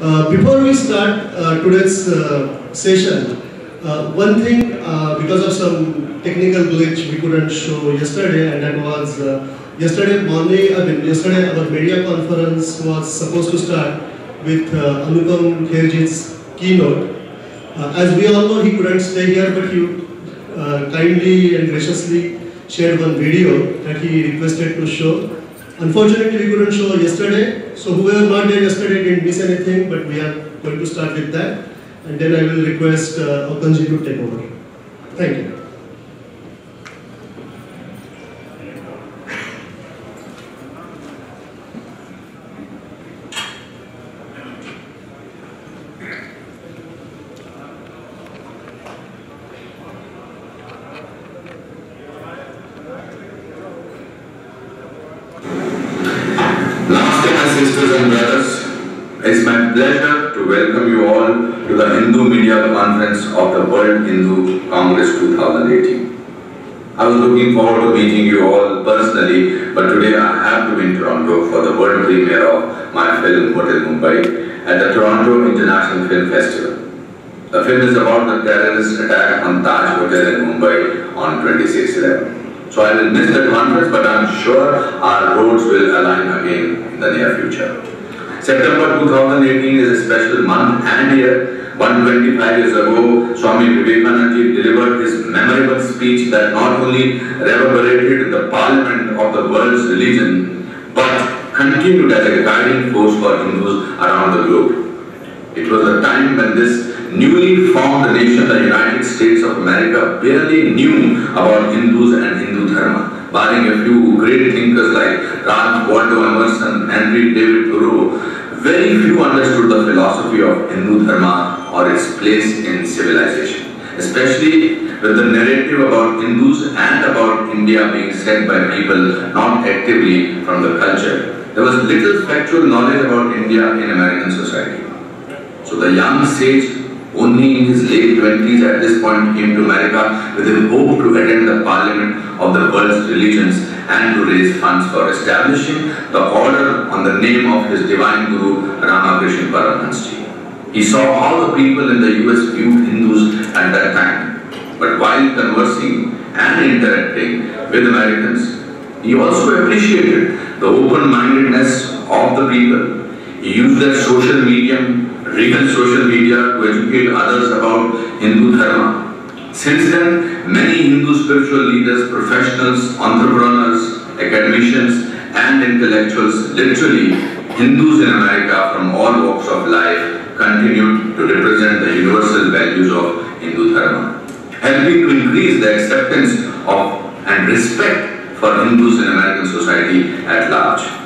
Uh, before we start uh, today's uh, session, uh, one thing, uh, because of some technical glitch, we couldn't show yesterday, and that was yesterday morning. I mean, yesterday our media conference was supposed to start with uh, Anupam Kherji's keynote. As we all know, he couldn't stay here, but he kindly and graciously shared one video that he requested to show. Unfortunately, we couldn't show yesterday, so whoever not there yesterday didn't miss anything, but we are going to start with that. And then I will request uh, Okanji to take over. Thank you. Namaste, my sisters and brothers. It's my pleasure to welcome you all to the Hindu Media Conference of the World Hindu Congress 2018. I was looking forward to meeting you all personally, but today I have to be in Toronto for the world premiere of my film Hotel Mumbai at the Toronto International Film Festival. The film is about the terrorist attack on Taj Hotel in Mumbai on 26/11. So I will miss the conference, but I'm sure our roads will align again in the near future. September 2018 is a special month and year. 125 years ago, Swami Vivekananda delivered his memorable speech that not only reverberated the parliament of the world's religion, but continued as a guiding force for Hindus around the globe. It was a time when this newly formed nation, the United States of America, barely knew about Hindus and Hindu Dharma, barring a few great thinkers like Ralph Waldo Emerson, Henry David Thoreau. Very few understood the philosophy of Hindu Dharma or its place in civilization, especially with the narrative about Hindus and about India being said by people not actively from the culture. There was little factual knowledge about India in American society. So the young sage, only in his late 20s at this point, came to America with a hope to attend the parliament of the world's religions and to raise funds for establishing the order on the name of his divine guru Ramakrishna Paramahansa. He saw how the people in the US viewed Hindus at that time. But while conversing and interacting with Americans, he also appreciated the open-mindedness of the people. He used their social medium, real social media to educate others about Hindu Dharma. Since then, many Hindu spiritual leaders, professionals, entrepreneurs, academicians, and intellectuals, literally Hindus in America from all walks of life, continued to represent the universal values of Hindu Dharma, helping to increase the acceptance of and respect for Hindus in American society at large.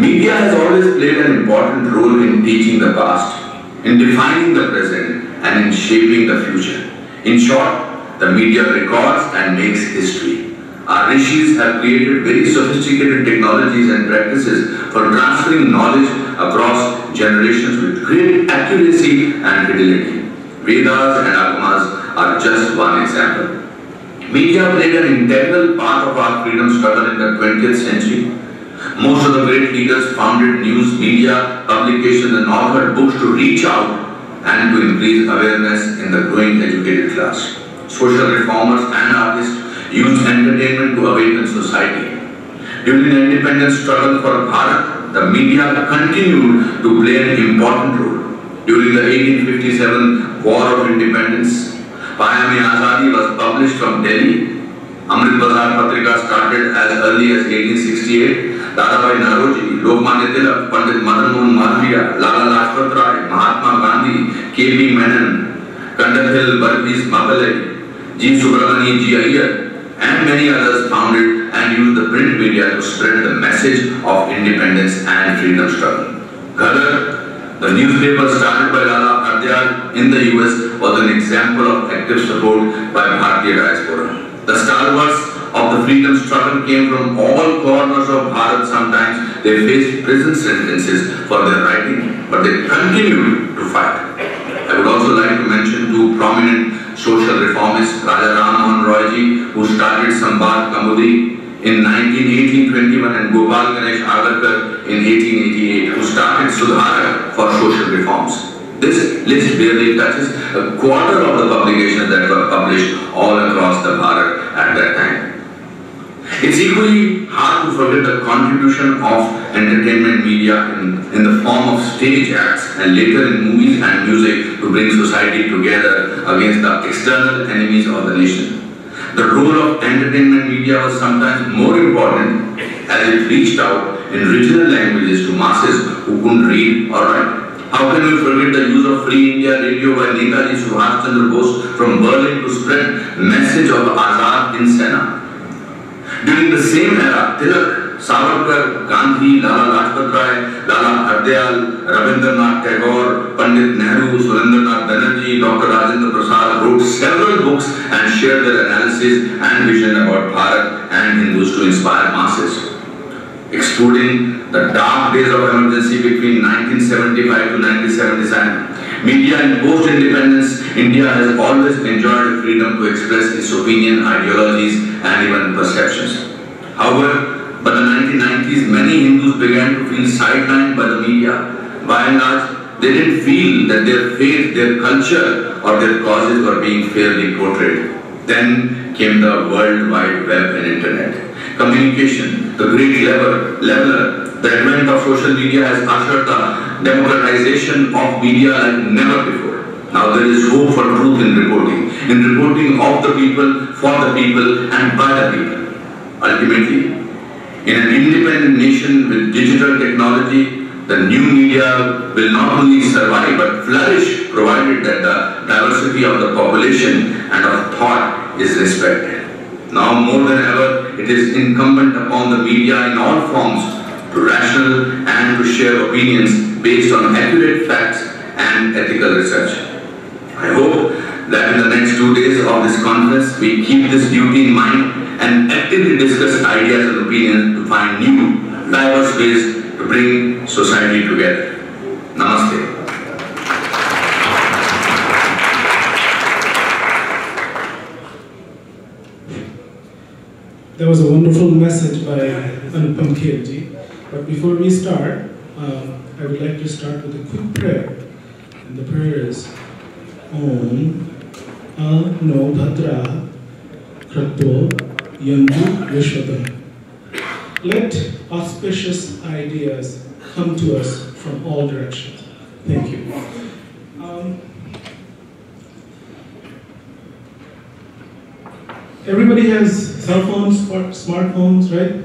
Media has always played an important role in teaching the past, in defining the present, and in shaping the future. In short, the media records and makes history. Our rishis have created very sophisticated technologies and practices for transferring knowledge across generations with great accuracy and fidelity. Vedas and Agamas are just one example. Media played an integral part of our freedom struggle in the 20th century. Most of the great leaders founded news, media, publications, and authored books to reach out and to increase awareness in the growing educated class. Social reformers and artists used entertainment to awaken society. During the independence struggle for Bharat, the media continued to play an important role. During the 1857 War of Independence, Payami Azadi was published from Delhi. Amrit Bazar Patrika started as early as 1868. Dadabhai Naoroji, Lokmanya Tilak, Pandit Madan Malviya, Lala Lajpat Rai, Mahatma Gandhi, K.P. Menon, Kandathil Varghese Mappillai, G. Subramani G. Iyer, and many others founded and used the print media to spread the message of independence and freedom struggle. Ghadar, the newspaper started by Lala Hardayal in the US, was an example of active support by Bharatiya diaspora. The star stalwarts of the freedom struggle came from all corners of Bharat sometimes. They faced prison sentences for their writing, but they continued to fight. I would also like to mention two prominent social reformists, Raja Ram Mohan Roy ji, who started Samvad Kaumudi in 1918-21 and Gopal Ganesh Agarkar in 1888, who started Sudharak for social reforms. This list barely touches a quarter of the publications that were published all across the Bharat at that time. It's equally hard to forget the contribution of entertainment media in, in the form of stage acts and later in movies and music to bring society together against the external enemies of the nation. The role of entertainment media was sometimes more important as it reached out in regional languages to masses who couldn't read or write. How can we forget the use of Free India Radio by Netaji Subhash Chandra Bose from Berlin to spread message of Azad Hind Sena? During the same era, Tilak, Savarkar, Gandhi, Lala Lajpat Rai, Lala Hardayal, Rabindranath Tagore, Pandit Nehru, Surendranath Banerjee, Dr. Rajendra Prasad wrote several books and shared their analysis and vision about Bharat and Hindus to inspire masses. Excluding the dark days of emergency between 1975 to 1977, media in post-independence India has always enjoyed freedom to express its opinion, ideologies and even perceptions. However, by the 1990s, many Hindus began to feel sidelined by the media. By and large, they didn't feel that their faith, their culture or their causes were being fairly portrayed. Then came the World Wide Web and Internet. Communication, the great lever, leveler, the advent of social media has ushered the democratization of media like never before. Now there is hope for truth in reporting, in reporting of the people, for the people and by the people. Ultimately, in an independent nation with digital technology, the new media will not only survive but flourish provided that the diversity of the population and of thought is respected. Now more than ever, it is incumbent upon the media in all forms to rational and to share opinions based on accurate facts and ethical research. I hope that in the next two days of this conference, we keep this duty in mind and actively discuss ideas and opinions to find new, diverse ways to bring society together. Namaste. That was a wonderful message by Anupam Kherji. But before we start, um, I would like to start with a quick prayer. And the prayer is Om Ano Bhadra Krato Yandu. Let auspicious ideas come to us from all directions. Thank you. Um, everybody has cell phones, smart- smartphones, right?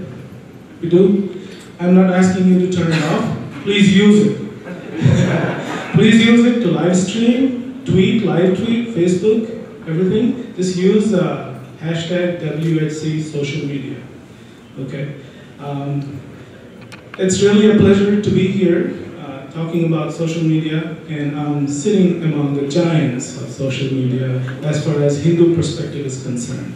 You do? I'm not asking you to turn it off. Please use it. Please use it to live stream, tweet, live tweet, Facebook, everything. Just use uh, hashtag WHC social media. Okay? Um, it's really a pleasure to be here uh, talking about social media, and I'm sitting among the giants of social media as far as Hindu perspective is concerned.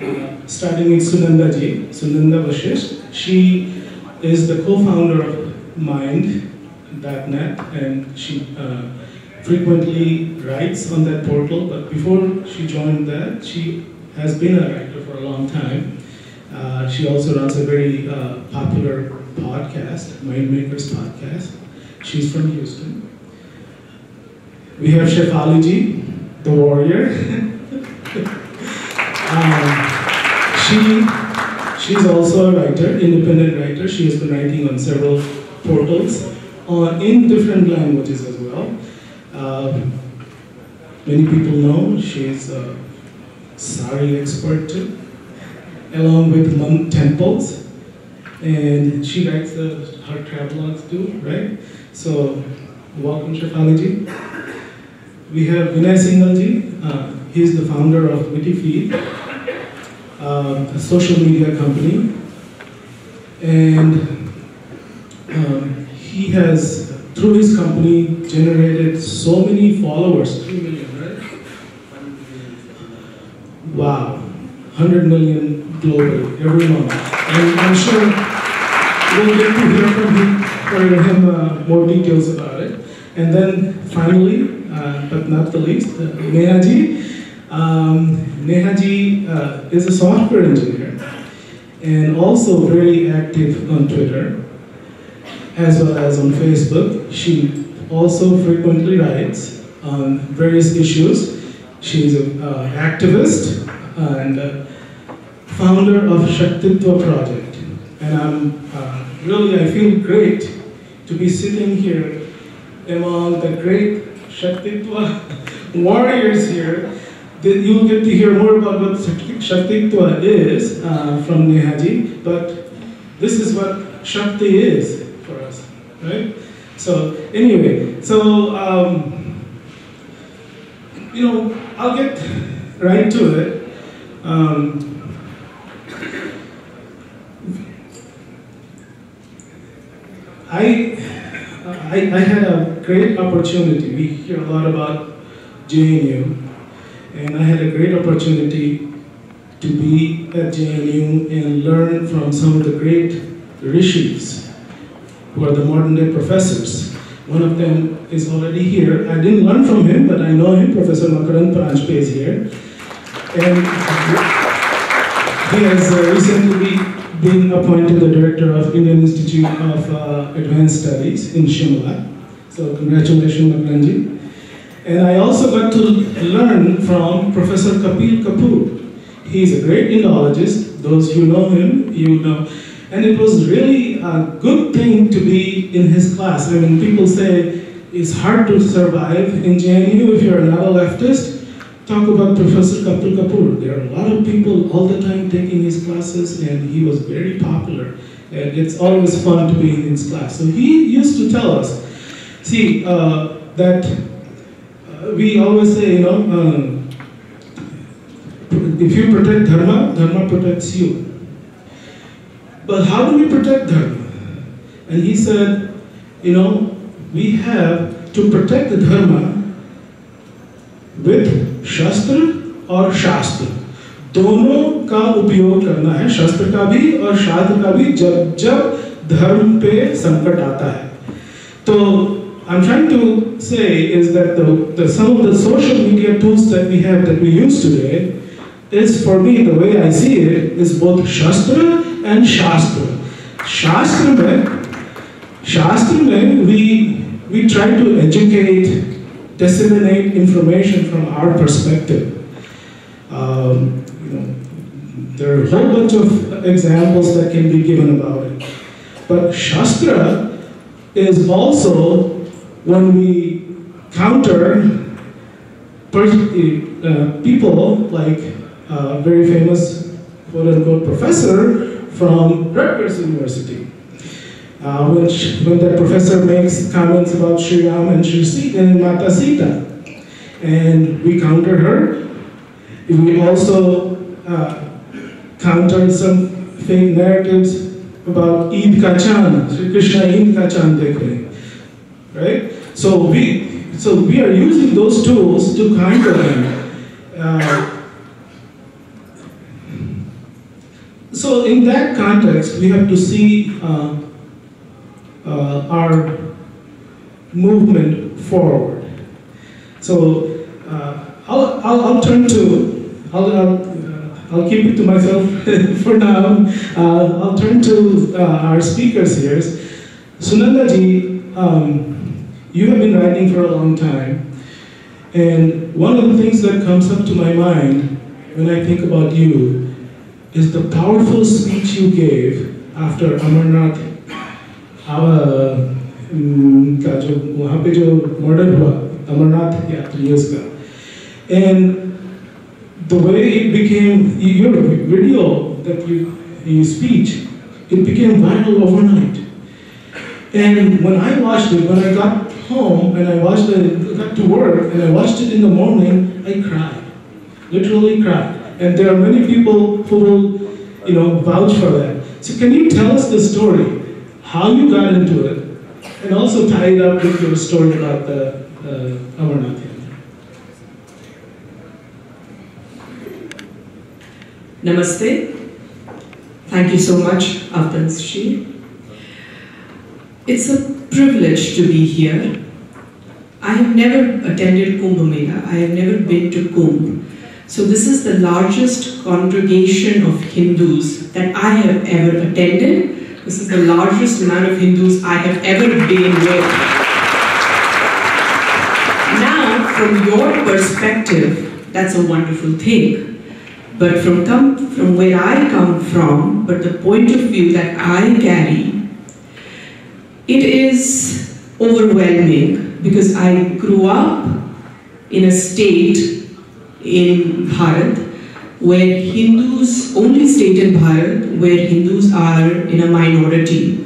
Uh, starting with Sunanda ji, Sunanda Vashisht, she is the co-founder of Mind.net, and she uh, frequently writes on that portal. But before she joined that, she has been a writer for a long time. Uh, she also runs a very uh, popular podcast, Mind Makers Podcast. She's from Houston. We have ji, the warrior. um, she, she's also a writer, independent writer. She has been writing on several portals uh, in different languages as well. Uh, many people know she's a sari expert too along with monk temples. And she writes the, her travelogues too, right? So, welcome Shefali We have Vinay Singhal uh, he's the founder of WittyFeed, um, a social media company. And um, he has, through his company, generated so many followers, 3 million, right? Wow, 100 million globally every month. And I'm sure we'll get to hear from him, from him uh, more details about it. And then finally, uh, but not the least, uh, Nehaji. Um, Nehaji uh, is a software engineer and also very active on Twitter as well as on Facebook. She also frequently writes on various issues. She's an uh, activist and uh, founder of Shaktitva Project. And I'm uh, really, I feel great to be sitting here among the great Shaktitva warriors here. You'll get to hear more about what Shaktitva is uh, from Nehaji, but this is what Shakti is for us, right? So anyway, so um, you know, I'll get right to it. Um, I, I, I had a great opportunity. We hear a lot about JNU, and I had a great opportunity to be at JNU and learn from some of the great rishis who are the modern day professors. One of them is already here. I didn't learn from him, but I know him. Professor Makarand Paranjape is here. And he has uh, recently been appointed the director of Indian Institute of uh, Advanced Studies in Shimla. So congratulations, Makarandji. And I also got to learn from Professor Kapil Kapoor. He's a great Indologist. Those who know him, you know. And it was really a good thing to be in his class. I mean, people say it's hard to survive in JNU if you're not a leftist. Talk about Professor Kapil Kapoor. There are a lot of people all the time taking his classes, and he was very popular. And it's always fun to be in his class. So he used to tell us, see, uh, that we always say, you know, um, if you protect Dharma, Dharma protects you. But how do we protect Dharma? And he said, you know, we have to protect the Dharma with Shastra or Shastra. दोनों का उपयोग करना है शस्त्र का भी और शास्त्र का भी जब जब धर्म पे संकट आता है तो I'm trying to say is that the, the, some of the social media tools that we have that we use today is for me the way I see it is both Shastra and Shastra. Shastra में Shastra में we we try to educate, disseminate information from our perspective. Um, you know, there are a whole bunch of examples that can be given about it. But Shastra is also when we counter uh, people like a very famous quote unquote professor from Rutgers University. Uh, which, when that professor makes comments about Sri Ram and Sri Sita and Mata Sita. And we counter her. We also uh, counter some fake narratives about Eid Kachan, Sri Krishna Eid Kachan dekhe. Right? So we, so we are using those tools to counter. Uh, so in that context, we have to see uh, uh, our movement forward. So uh, I'll, I'll, I'll, turn to, I'll, I'll, I'll, keep it to myself for now. Uh, I'll turn to uh, our speakers here. Sunandaji, um, you have been writing for a long time. And one of the things that comes up to my mind when I think about you is the powerful speech you gave after Amarnath, our, का जो वहाँ पे जो murder हुआ अमरनाथ यात्रियों का and the way it became your video that you you speech it became viral overnight and when I watched it when I got home and I watched it got to work and I watched it in the morning I cried literally cried and there are many people who will, you know, vouch for that. So can you tell us the story, how you got into it, and also tie it up with your story about the uh, Amarnath Namaste. Thank you so much, Avatansji. It's a privilege to be here. I have never attended Kumbh Mela. I have never been to Kumbh. So this is the largest congregation of Hindus that I have ever attended. This is the largest amount of Hindus I have ever been with. Now, from your perspective, that's a wonderful thing. But from, from where I come from, but the point of view that I carry, it is overwhelming because I grew up in a state in Bharat where Hindus, only state in Bharat, where Hindus are in a minority.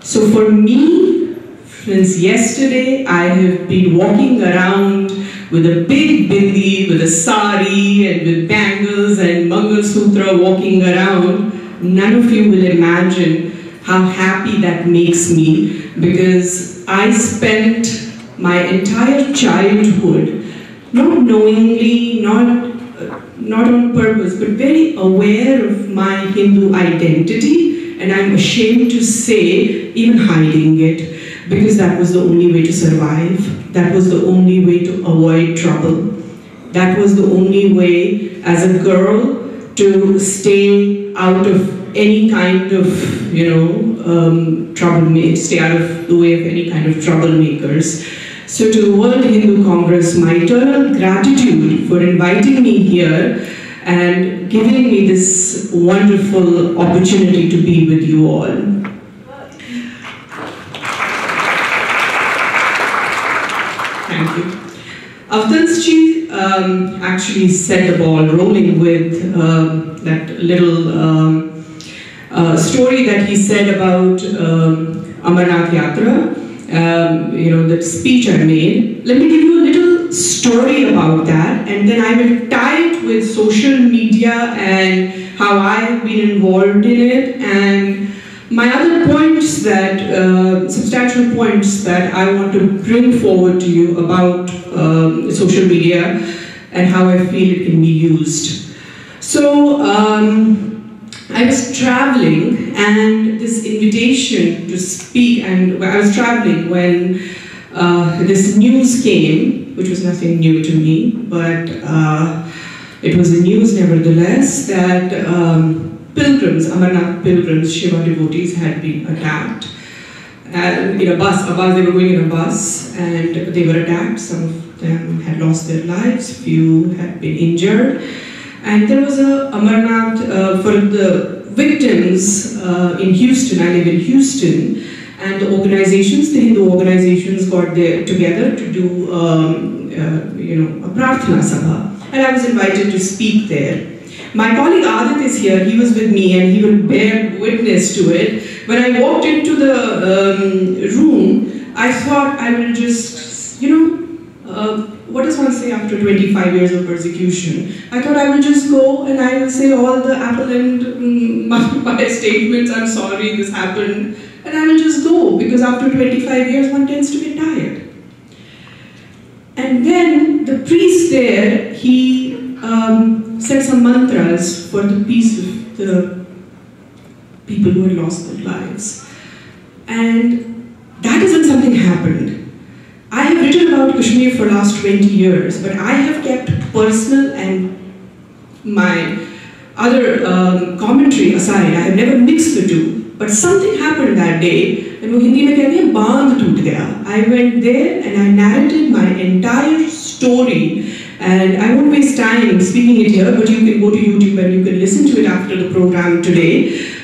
So for me, since yesterday, I have been walking around with a big bindi, with a sari, and with bangles and Mangal Sutra walking around. None of you will imagine how happy that makes me because I spent my entire childhood not knowingly, not not on purpose, but very aware of my Hindu identity, and I'm ashamed to say, even hiding it, because that was the only way to survive. That was the only way to avoid trouble. That was the only way, as a girl, to stay out of any kind of, you know, um, trouble, stay out of the way of any kind of troublemakers. So to the World Hindu Congress, my eternal gratitude for inviting me here and giving me this wonderful opportunity to be with you all. Thank you. Avatansji um, actually set the ball rolling with um, that little um, uh, story that he said about um, Amarnath Yatra um, you know, the speech I made. Let me give you a little story about that, and then I will tie it with social media and how I've been involved in it, and my other points that, uh, substantial points that I want to bring forward to you about um, social media and how I feel it can be used. So, um, I was traveling and this invitation to speak, and I was traveling when uh, this news came, which was nothing new to me, but uh, it was a news nevertheless that um, pilgrims, Amarnath pilgrims, Shiva devotees had been attacked. And in a bus, a bus, they were going in a bus and they were attacked. Some of them had lost their lives, few had been injured. And there was a Amarnath uh, for the victims uh, in Houston. I live in Houston, and the organizations, the Hindu organizations, got there together to do, um, uh, you know, a prarthana sabha, and I was invited to speak there. My colleague Adit is here. He was with me, and he will bear witness to it. When I walked into the um, room, I thought I will just, you know. Uh, what does one say after 25 years of persecution? I thought I will just go and I will say all the appellant um, statements, I'm sorry, this happened, and I will just go because after 25 years one tends to get tired. And then the priest there, he um, said some mantras for the peace of the people who had lost their lives. And that is when something happened. I have written about Kashmir for last 20 years, but I have kept personal and my other um, commentary aside. I have never mixed the two. But something happened that day, and वो हिंदी में कहते हैं बांध टूट गया. I went there and I narrated my entire story. And I won't waste time speaking it here, but you can go to YouTube and you can listen to it after the program today.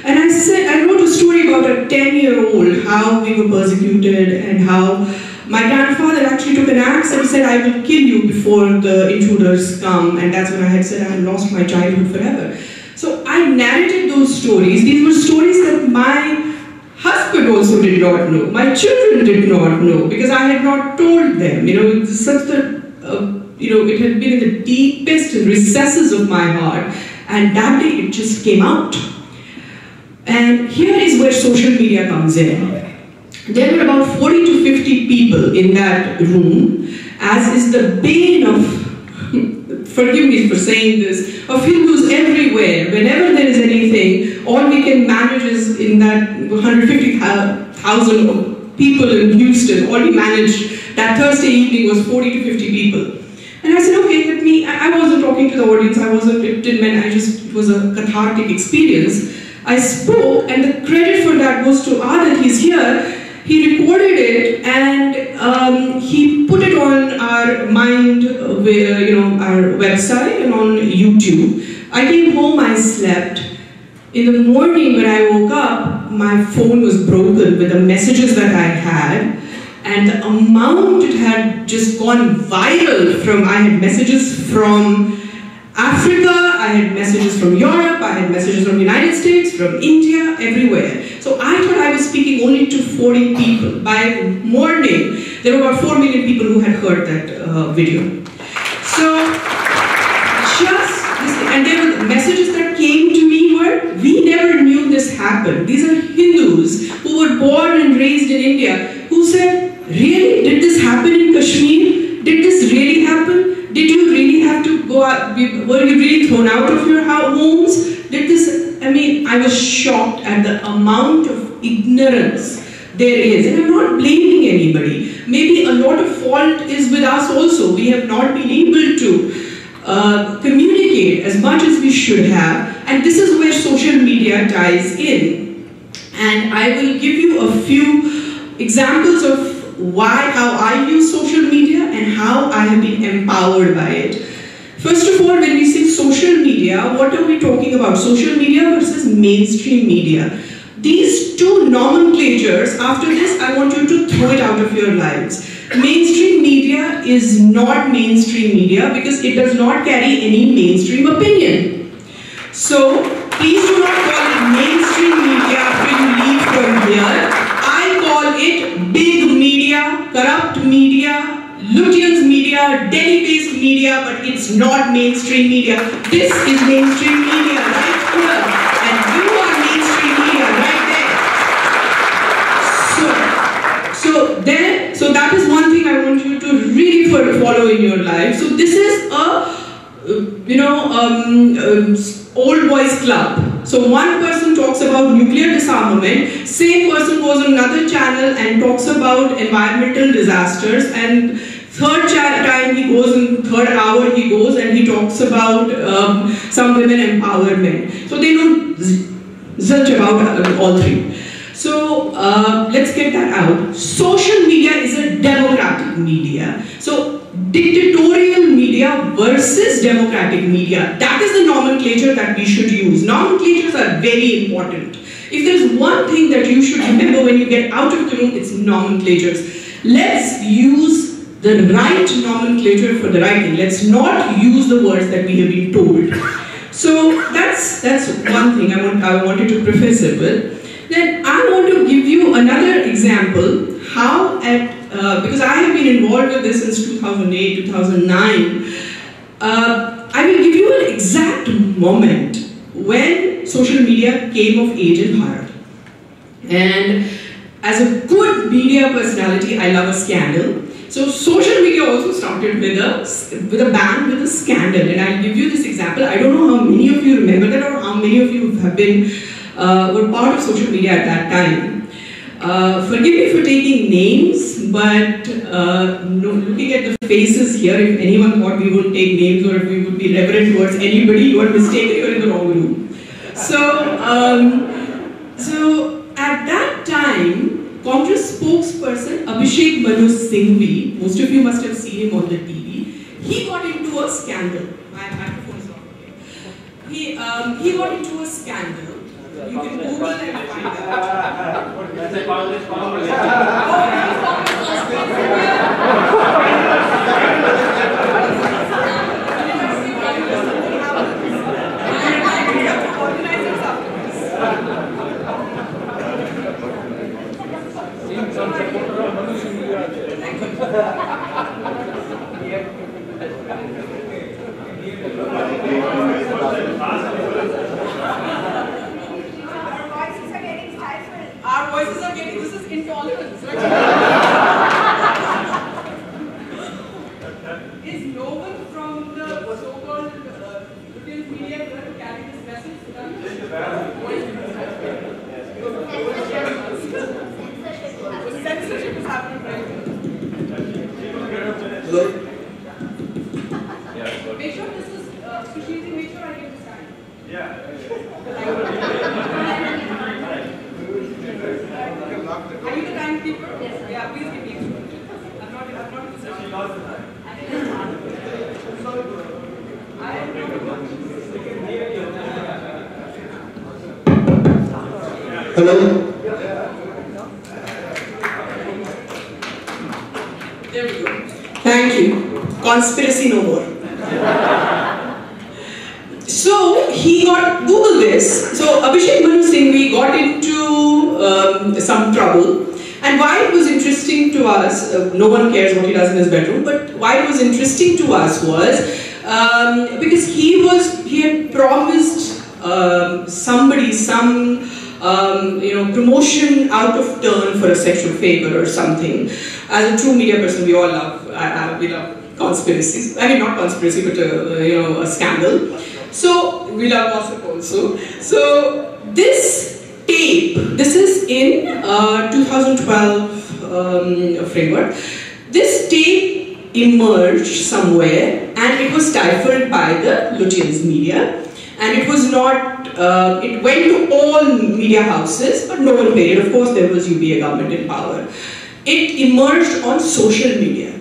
And I said I wrote a story about a 10-year-old, how we were persecuted and how my grandfather actually took an axe and said, I will kill you before the intruders come. And that's when I had said I had lost my childhood forever. So I narrated those stories. These were stories that my husband also did not know. My children did not know because I had not told them. You know, such the, uh, you know, it had been in the deepest recesses of my heart. And that day it just came out. And here is where social media comes in. There were about 40 to 50 people in that room, as is the bane of, forgive me for saying this, of Hindus everywhere. Whenever there is anything, all we can manage is in that 150,000 people in Houston, all we managed that Thursday evening was 40 to 50 people. And I said, okay, let me, I wasn't talking to the audience, I wasn't, it didn't mean, I just, it was a cathartic experience. I spoke, and the credit for that goes to Adit, he's here, he recorded it and um, he put it on our mind, uh, you know, our website and on YouTube. I came home, I slept. In the morning when I woke up, my phone was broken with the messages that I had and the amount it had just gone viral from I had messages from Africa, I had messages from Europe, I had messages from the United States, from India, everywhere. So I thought I was speaking only to 40 people. By morning, there were about 4 million people who had heard that uh, video. So just this, and there were messages that came to me were, we never knew this happened. These are Hindus who were born and raised in India who said, really, did this happen in Kashmir? Did this really happen? Did you really have to go out, were you really thrown out of your homes? Did this, I mean, I was shocked at the amount of ignorance there is. And I'm not blaming anybody. Maybe a lot of fault is with us also. We have not been able to uh, communicate as much as we should have. And this is where social media ties in. And I will give you a few examples of why, how I use social media and how I have been empowered by it. First of all, when we say social media, what are we talking about? Social media versus mainstream media. These two nomenclatures, after this, I want you to throw it out of your lives. Mainstream media is not mainstream media because it does not carry any mainstream opinion. So, please do not call it mainstream media after you leave from here. Corrupt media, Lutyens media, Delhi-based media, but it's not mainstream media. This is mainstream media right here. And you are mainstream media right there. So, so so that is one thing I want you to really follow in your life. So this is a you know, um, um, old boys club. So one person talks about nuclear disarmament, same person goes on another channel and talks about environmental disasters, and third time he goes in third hour he goes and he talks about um, some women empowerment. So they know zilch about uh, all three. So uh, let's get that out. Social media is a democratic media. So dictatorial media versus democratic media. That is the nomenclature that we should use. Nomenclatures are very important. If there's one thing that you should remember when you get out of the room, it's nomenclatures. Let's use the right nomenclature for the right thing. Let's not use the words that we have been told. So that's that's one thing I want I wanted to preface it with. Then I want to give you another example how at uh, because I have been involved with this since 2008, 2009. Uh, I will give you an exact moment when social media came of age in Bharat. And as a good media personality, I love a scandal. So social media also started with a with a bang with a scandal, and I'll give you this example. I don't know how many of you remember that, or how many of you have been uh, were part of social media at that time. Uh, forgive me for taking names, but uh, no, looking at the faces here, if anyone thought we would take names or if we would be reverent towards anybody, you are mistaken, you are in the wrong room. So, um, so at that time, Congress spokesperson Abhishek Manu Singhvi, most of you must have seen him on the TV, he got into a scandal. My microphone is okay. He, um, he got into a scandal you Congress Our voices are getting, this is intolerance. is no one from the so-called uh, media here to carry this message? Censorship is happening right Hello? Make sure this is, uh, Sushiti, make sure I get this time. Are you the timekeeper? Hello? There we go. Thank you. Conspiracy no more. So he got Google this. So Abhishek Manu Singhvi got into um, some trouble. And why it was interesting to us, uh, no one cares what he does in his bedroom, but why it was interesting to us was um, because he was he had promised um, somebody some um, you know promotion out of turn for a sexual favor or something. As a true media person, we all love I, I, we love conspiracies. I mean, not conspiracy, but a, you know a scandal. So we love gossip also. So this tape, this is in uh, 2012 um, framework. This tape emerged somewhere and it was stifled by the Lutyens media and it was not, uh, it went to all media houses but no one paid it. Of course there was UPA government in power. It emerged on social media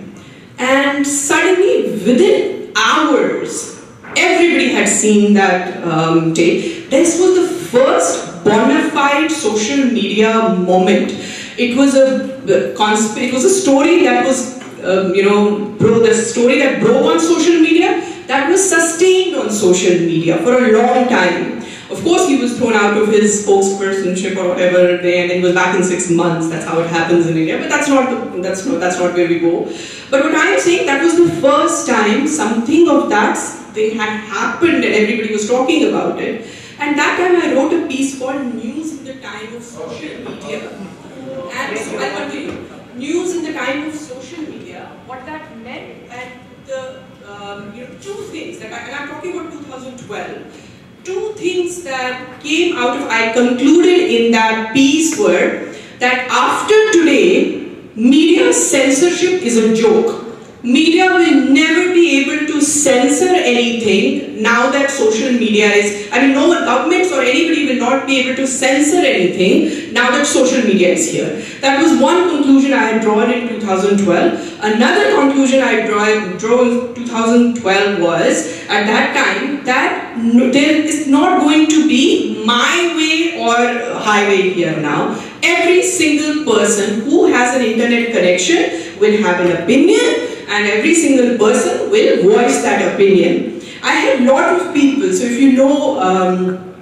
and suddenly within hours everybody had seen that um, tape. This was the first bona fide social media moment. It was a it was a story that was um, you know bro the story that broke on social media that was sustained on social media for a long time. Of course, he was thrown out of his spokespersonship or whatever and he was back in six months. That's how it happens in India. But that's not the, that's not that's not where we go. But what I'm saying that was the first time something of that thing had happened, and everybody was talking about it. And that time I wrote a piece called News in the Time of Social Media. And so I'll continue. News in the time of social media, what that meant, and the um, you know, two things that I, and I'm talking about 2012. Two things that came out of I concluded in that piece were that after today, media censorship is a joke Media will never be able to censor anything now that social media is, I mean, no governments or anybody will not be able to censor anything now that social media is here. That was one conclusion I had drawn in 2012. Another conclusion I drew, drew in 2012 was, at that time, that there is not going to be my way or highway here now. Every single person who has an internet connection will have an opinion and every single person will voice that opinion. I had a lot of people, so if you know um,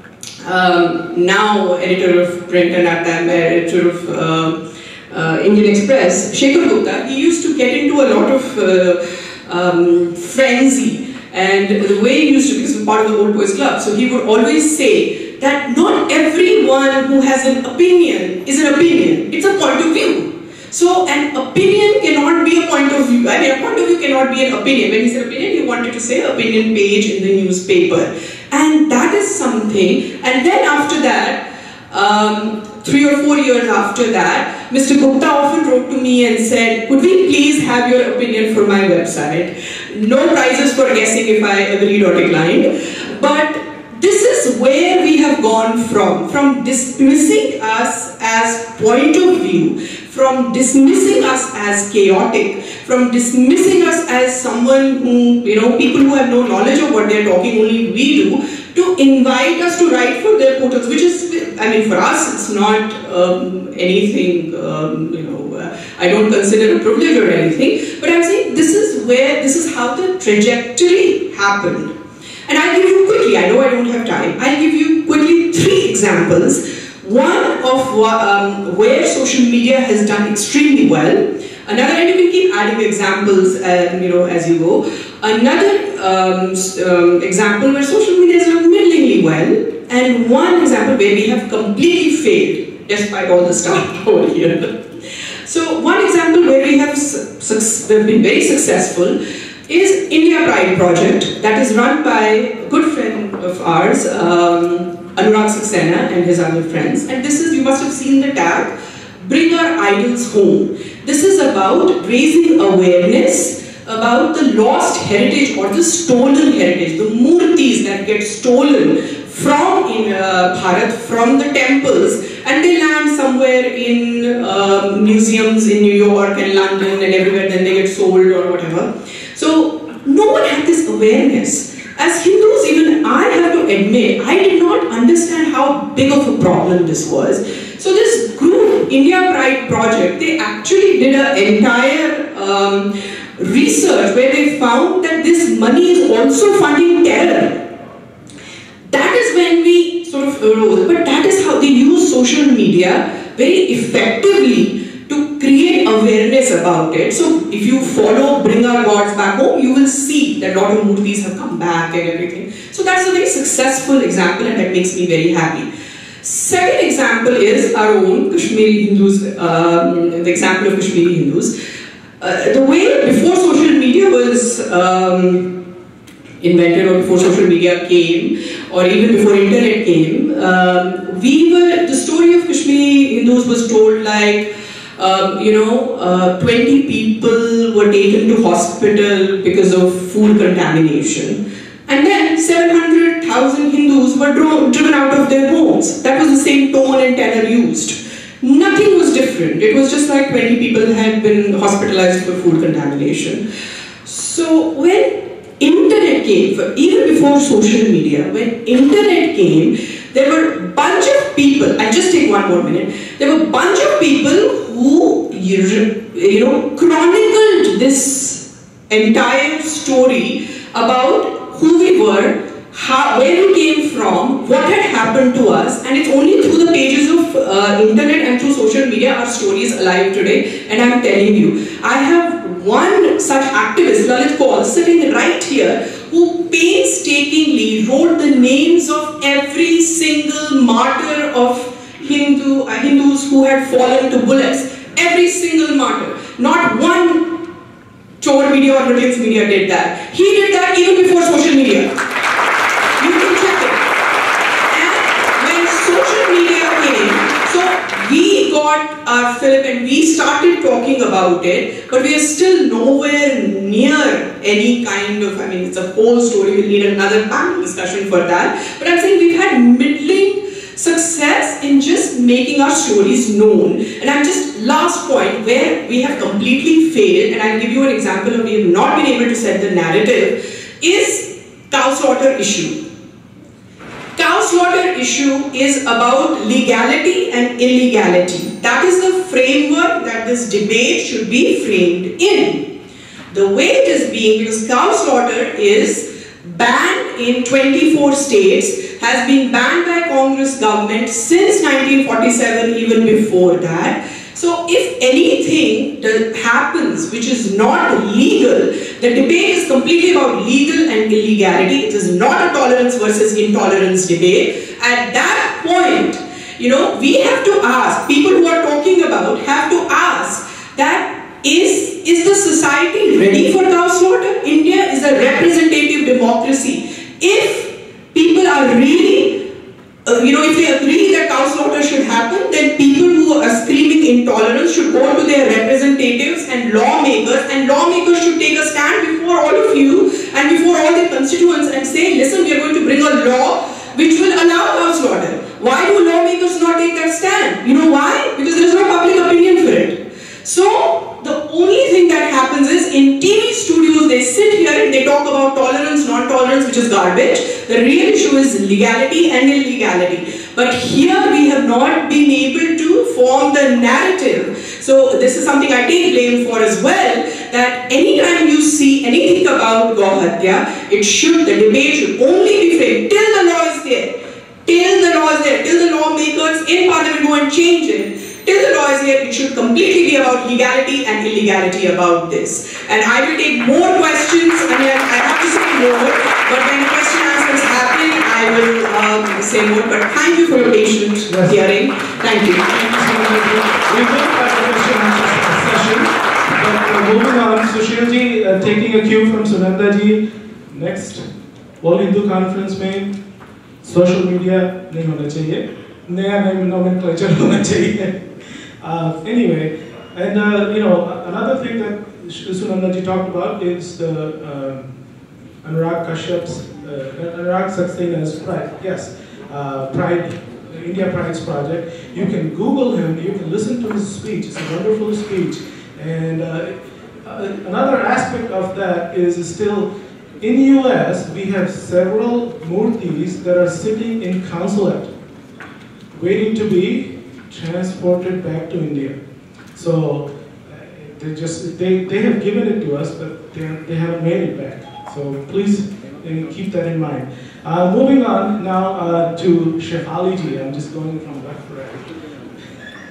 um, now editor of print and at that editor of uh, uh, Indian Express, Shekhar Gupta, he used to get into a lot of uh, um, frenzy and the way he used to, because he was part of the Old Boys Club, so he would always say that not everyone who has an opinion is an opinion, it's a point of view. So an opinion cannot be a point of view. I mean, a point of view cannot be an opinion. When he said opinion, he wanted to say opinion page in the newspaper. And that is something. And then after that, um, three or four years after that, Mr. Gupta often wrote to me and said, could we please have your opinion for my website? No prizes for guessing if I agreed or declined. But this is where we have gone from, from dismissing us as point of view, from dismissing us as chaotic, from dismissing us as someone who, you know, people who have no knowledge of what they're talking, only we do, to invite us to write for their portals, which is, I mean, for us, it's not um, anything, um, you know, uh, I don't consider a privilege or anything, but I'm saying this is where, this is how the trajectory happened. And I'll give you quickly, I know I don't have time, I'll give you quickly three examples. One of um, where social media has done extremely well. Another, and you can keep adding examples uh, you know, as you go. Another um, um, example where social media has done middlingly well. And one example where we have completely failed, despite all the stuff over here. So one example where we have, been very successful is India Pride project that is run by a good friend of ours, um, Anurag Saxena and his other friends. And this is, you must have seen the tag, Bring Our Idols Home. This is about raising awareness about the lost heritage or the stolen heritage, the murtis that get stolen from in uh, Bharat, from the temples and they land somewhere in um, museums in New York and London and everywhere, then they get sold or whatever. So no one had this awareness. As Hindus, even I have to admit, I did not understand how big of a problem this was. So this group, India Pride Project, they actually did an entire um, research where they found that this money is also funding terror. That is when we sort of arose, but that is how they use social media very effectively create awareness about it. So if you follow Bring Our Gods Back Home, you will see that a lot of movies have come back and everything. So that's a very successful example and that makes me very happy. Second example is our own Kashmiri Hindus, um, the example of Kashmiri Hindus. Uh, the way before social media was um, invented or before social media came or even before internet came, um, we were, the story of Kashmiri Hindus was told like, um, you know, uh, 20 people were taken to hospital because of food contamination. And then 700,000 Hindus were driven out of their homes. That was the same tone and tenor used. Nothing was different. It was just like 20 people had been hospitalized for food contamination. So when internet came, even before social media, when internet came, there were bunch of people, I'll just take one more minute, there were bunch of people who, you know, chronicled this entire story about who we were, how, where we came from, what had happened to us, and it's only through the pages of uh, internet and through social media our story is alive today. And I'm telling you, I have one such activist, Lalit Kaul, sitting right here, who painstakingly wrote the names of every single martyr of Hindu, uh, Hindus who had fallen to bullets. Every single martyr. Not one Chor media or Reliance media did that. He did that even before social media. You can check it. And when social media came, so we got our film and we started talking about it, but we are still nowhere near any kind of, I mean, it's a whole story, we'll need another panel discussion for that. But I'm saying we've had middling success in just making our stories known. And I'm just last point where we have completely failed, and I'll give you an example of we have not been able to set the narrative, is cow slaughter issue. Cow slaughter issue is about legality and illegality. That is the framework that this debate should be framed in. The way it is being, because cow slaughter is banned in 24 states, has been banned by Congress government since 1947, even before that. So if anything that happens which is not legal, the debate is completely about legal and illegality. It is not a tolerance versus intolerance debate. At that point, you know, we have to ask, people who are talking about have to ask that is, is the society ready for cow slaughter? India is a representative democracy. If people are really, uh, you know, if they agree that cow slaughter should happen, then people who are screaming intolerance should go to their representatives and lawmakers, and lawmakers should take a stand before all of you and before all their constituents and say, listen, we are going to bring a law which will allow cow slaughter. Why do lawmakers not take that stand? You know why? Because there is no public opinion for it. So, the only thing that happens is in TV studios they sit here and they talk about tolerance, non-tolerance, which is garbage. The real issue is legality and illegality. But here we have not been able to form the narrative. So this is something I take blame for as well, that anytime you see anything about Gohatya, it should, the debate should only be framed till the law is there. Till the law is there, till the lawmakers in parliament go and change it till the law is here, it should completely be about legality and illegality about this. And I will take more questions, I mean, I have to say more, but when question answers happen, I will um, say more. But thank you for your patient Yes. hearing. Thank you. Thank you so much. We will have a question and answer session. But uh, moving on, Sushil ji, uh, taking a cue from Sunanda ji, next All Hindu Conference में social media नहीं होना चाहिए नया नया nomenclature होना चाहिए uh, anyway and uh, you know another thing that Sunanda ji talked about is the um, Anurag Kashyap's uh, Anurag Saxena's pride yes uh, pride India Pride Project. You can Google him, you can listen to his speech. It's a wonderful speech. And uh, uh, another aspect of that is still in the US, we have several murtis that are sitting in consulate, waiting to be transported back to India. So uh, they just they, they have given it to us, but they, they haven't made it back. So please uh, keep that in mind. Uh, moving on now uh, to Shefali Ji. I'm just going from left to right.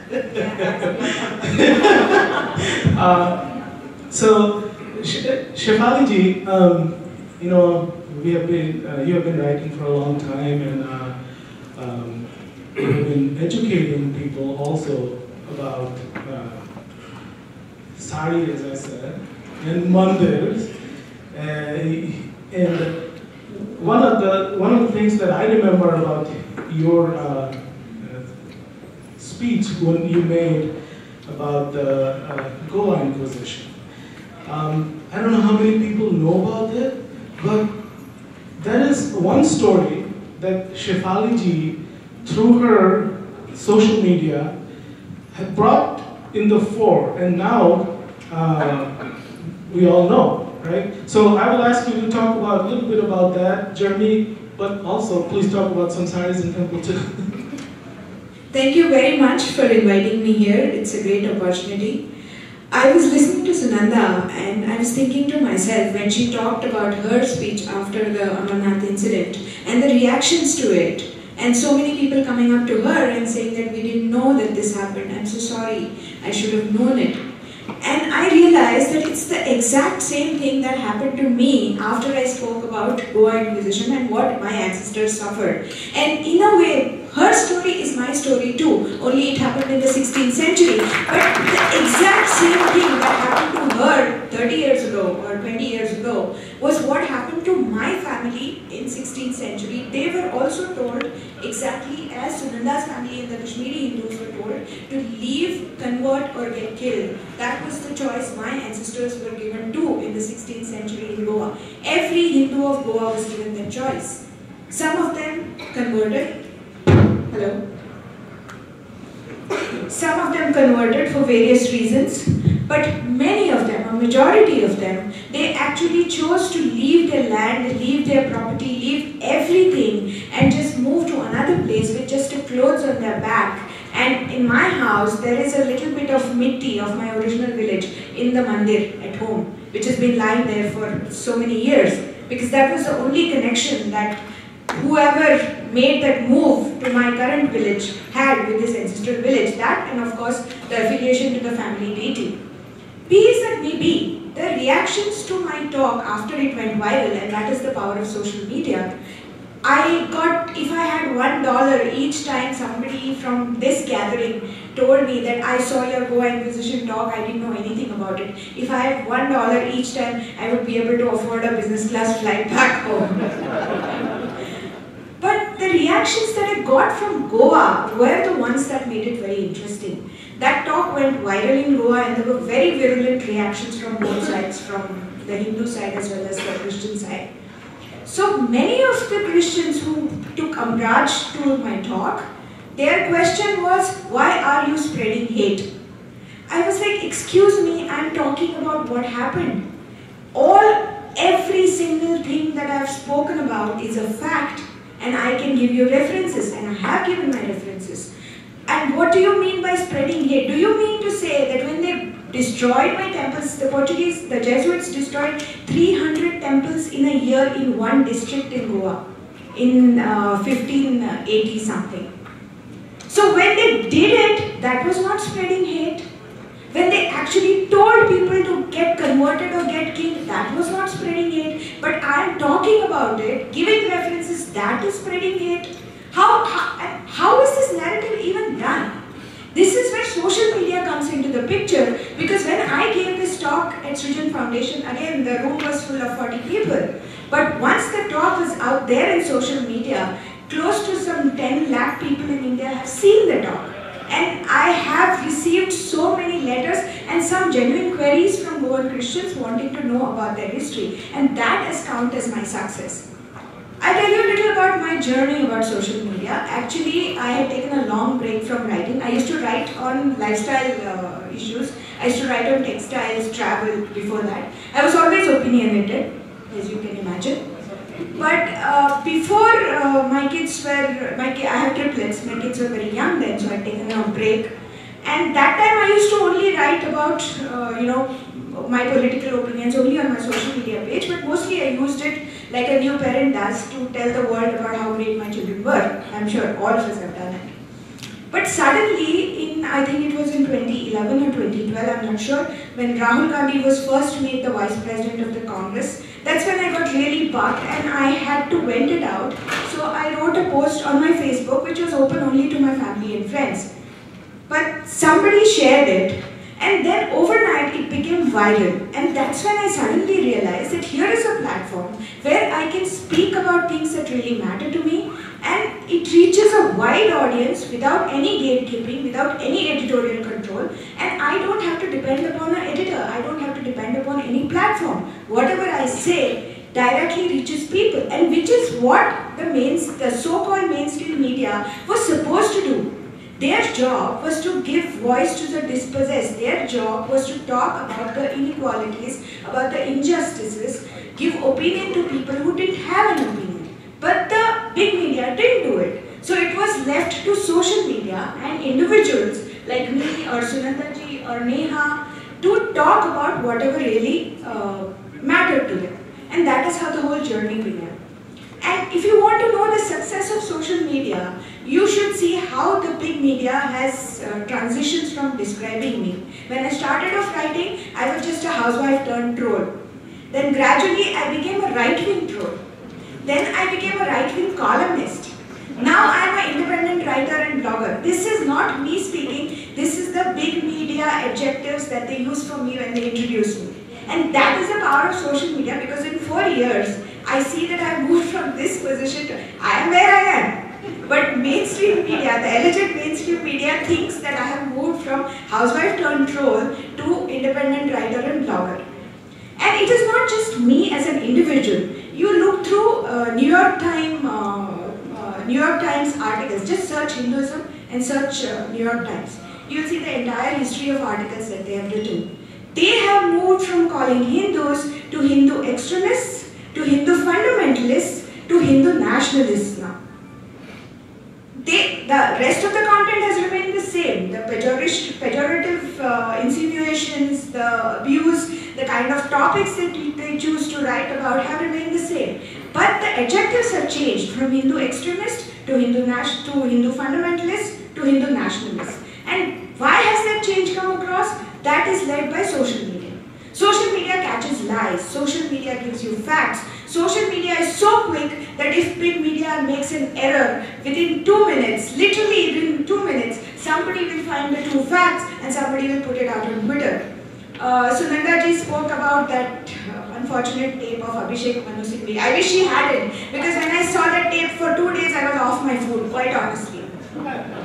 uh, so Shefali um, you know, we have been you have been writing for a long time, and we have been educating people also about uh, sari, as I said, and mandirs, and one of the one of the things that I remember about your uh, speech when you made about the uh, Goa Inquisition. Um, I don't know how many people know about it, but there is one story that Shefali ji, through her social media, had brought in the fore, and now uh, we all know, right? So I will ask you to talk about a little bit about that journey, but also please talk about some saris in temple too. Thank you very much for inviting me here. It's a great opportunity. I was listening to Sunanda and I was thinking to myself when she talked about her speech after the Amarnath incident and the reactions to it and so many people coming up to her and saying that we didn't know that this happened. I'm so sorry. I should have known it. And I realized that it's the exact same thing that happened to me after I spoke about Goa Inquisition and what my ancestors suffered. And in a way, her story is my story too, only it happened in the 16th century. But the exact same thing that happened to her 30 years ago or 20 years ago was what happened to my family in 16th century. They were also told exactly as Sunanda's family and the Kashmiri Hindus were told to leave, convert or get killed. That was the choice my ancestors were given too in the 16th century in Goa. Every Hindu of Goa was given that choice. Some of them converted, Hello? Some of them converted for various reasons, but many of them, a majority of them, they actually chose to leave their land, leave their property, leave everything and just move to another place with just clothes on their back. And in my house, there is a little bit of mitti of my original village in the mandir at home, which has been lying there for so many years because that was the only connection that whoever made that move to my current village had with his ancestral village. That and of course the affiliation to the family deity. That may be, the reactions to my talk after it went viral, and that is the power of social media, I got, if I had one dollar each time somebody from this gathering told me that I saw your Goa Inquisition talk, I didn't know anything about it. If I had one dollar each time, I would be able to afford a business class flight back home. But the reactions that I got from Goa were the ones that made it very interesting. That talk went viral in Goa and there were very virulent reactions from both sides, from the Hindu side as well as the Christian side. So many of the Christians who took umbrage to my talk, their question was, why are you spreading hate? I was like, excuse me, I'm talking about what happened. All, every single thing that I've spoken about is a fact and I can give you references and I have given my references. And what do you mean by spreading hate? Do you mean to say that when they destroyed my temples, the Portuguese, the Jesuits destroyed 300 temples in a year in one district in Goa in uh, 1580 something. So when they did it, that was not spreading hate. When they actually told people to get converted or get killed, that was not spreading hate. But I am talking about it, giving references, that is spreading hate. How, how, how is this narrative even done? This is where social media comes into the picture because when I gave this talk at Srijan Foundation, again the room was full of 40 people. But once the talk was out there in social media, close to some 10 lakh people in India have seen the talk. And I have received so many letters and some genuine queries from Goan Christians wanting to know about their history. And that has counted as my success. I tell you a little about my journey about social media. Actually, I had taken a long break from writing. I used to write on lifestyle uh, issues. I used to write on textiles, travel before that. I was always opinionated, as you can imagine. But uh, before uh, my kids were, my ki- I have triplets, my kids were very young then, so I had taken a break. And that time I used to only write about, uh, you know, my political opinions only on my social media page, but mostly I used it like a new parent does to tell the world about how great my children were. I'm sure all of us have done it. But suddenly, in I think it was in 2011 or 2012, I'm not sure, when Rahul Gandhi was first made the vice president of the Congress, that's when I got really bugged and I had to vent it out. So I wrote a post on my Facebook, which was open only to my family and friends. But somebody shared it, and then overnight it became viral. And that's when I suddenly realized that here is a platform where I can speak about things that really matter to me, and it reaches a wide audience without any gatekeeping, without any editorial control, and I don't have to depend upon an editor, I don't have to depend upon any platform. Whatever I say directly reaches people, and which is what the main, the so-called mainstream media was supposed to do. Their job was to give voice to the dispossessed. Their job was to talk about the inequalities, about the injustices, give opinion to people who didn't have an opinion. But the big media didn't do it. So it was left to social media and individuals like me or Sunandaji or Neha to talk about whatever really uh, mattered to them. And that is how the whole journey began. And if you want to know the success of social media, you should see how the big media has uh, transitions from describing me. When I started off writing, I was just a housewife turned troll. Then gradually I became a right-wing troll. Then I became a right-wing columnist. Now I am an independent writer and blogger. This is not me speaking, this is the big media adjectives that they use for me when they introduce me. And that is the power of social media because in four years, I see that I have moved from this position to I am where I am. But mainstream media, the alleged mainstream media thinks that I have moved from housewife turned troll to independent writer and blogger. And it is not just me as an individual. You look through uh, New York Times, uh, uh, New York Times articles. Just search Hinduism and search uh, New York Times. You will see the entire history of articles that they have written. They have moved from calling Hindus to Hindu extremists, to Hindu fundamentalists, to Hindu nationalists now. They, the rest of the content has remained the same. The pejorative, pejorative uh, insinuations, the abuse, the kind of topics that they choose to write about have remained the same. But the adjectives have changed from Hindu extremist to Hindu, to Hindu fundamentalist to Hindu nationalist. And why has that change come across? That is led by social media. Social media catches lies. Social media gives you facts. Social media is so quick that if big media makes an error within two minutes, literally within two minutes, somebody will find the two facts and somebody will put it out on Twitter. Uh, Sunanda ji spoke about that uh, unfortunate tape of Abhishek Manu Singhvi. I wish she hadn't because when I saw that tape for two days, I was off my food, quite honestly.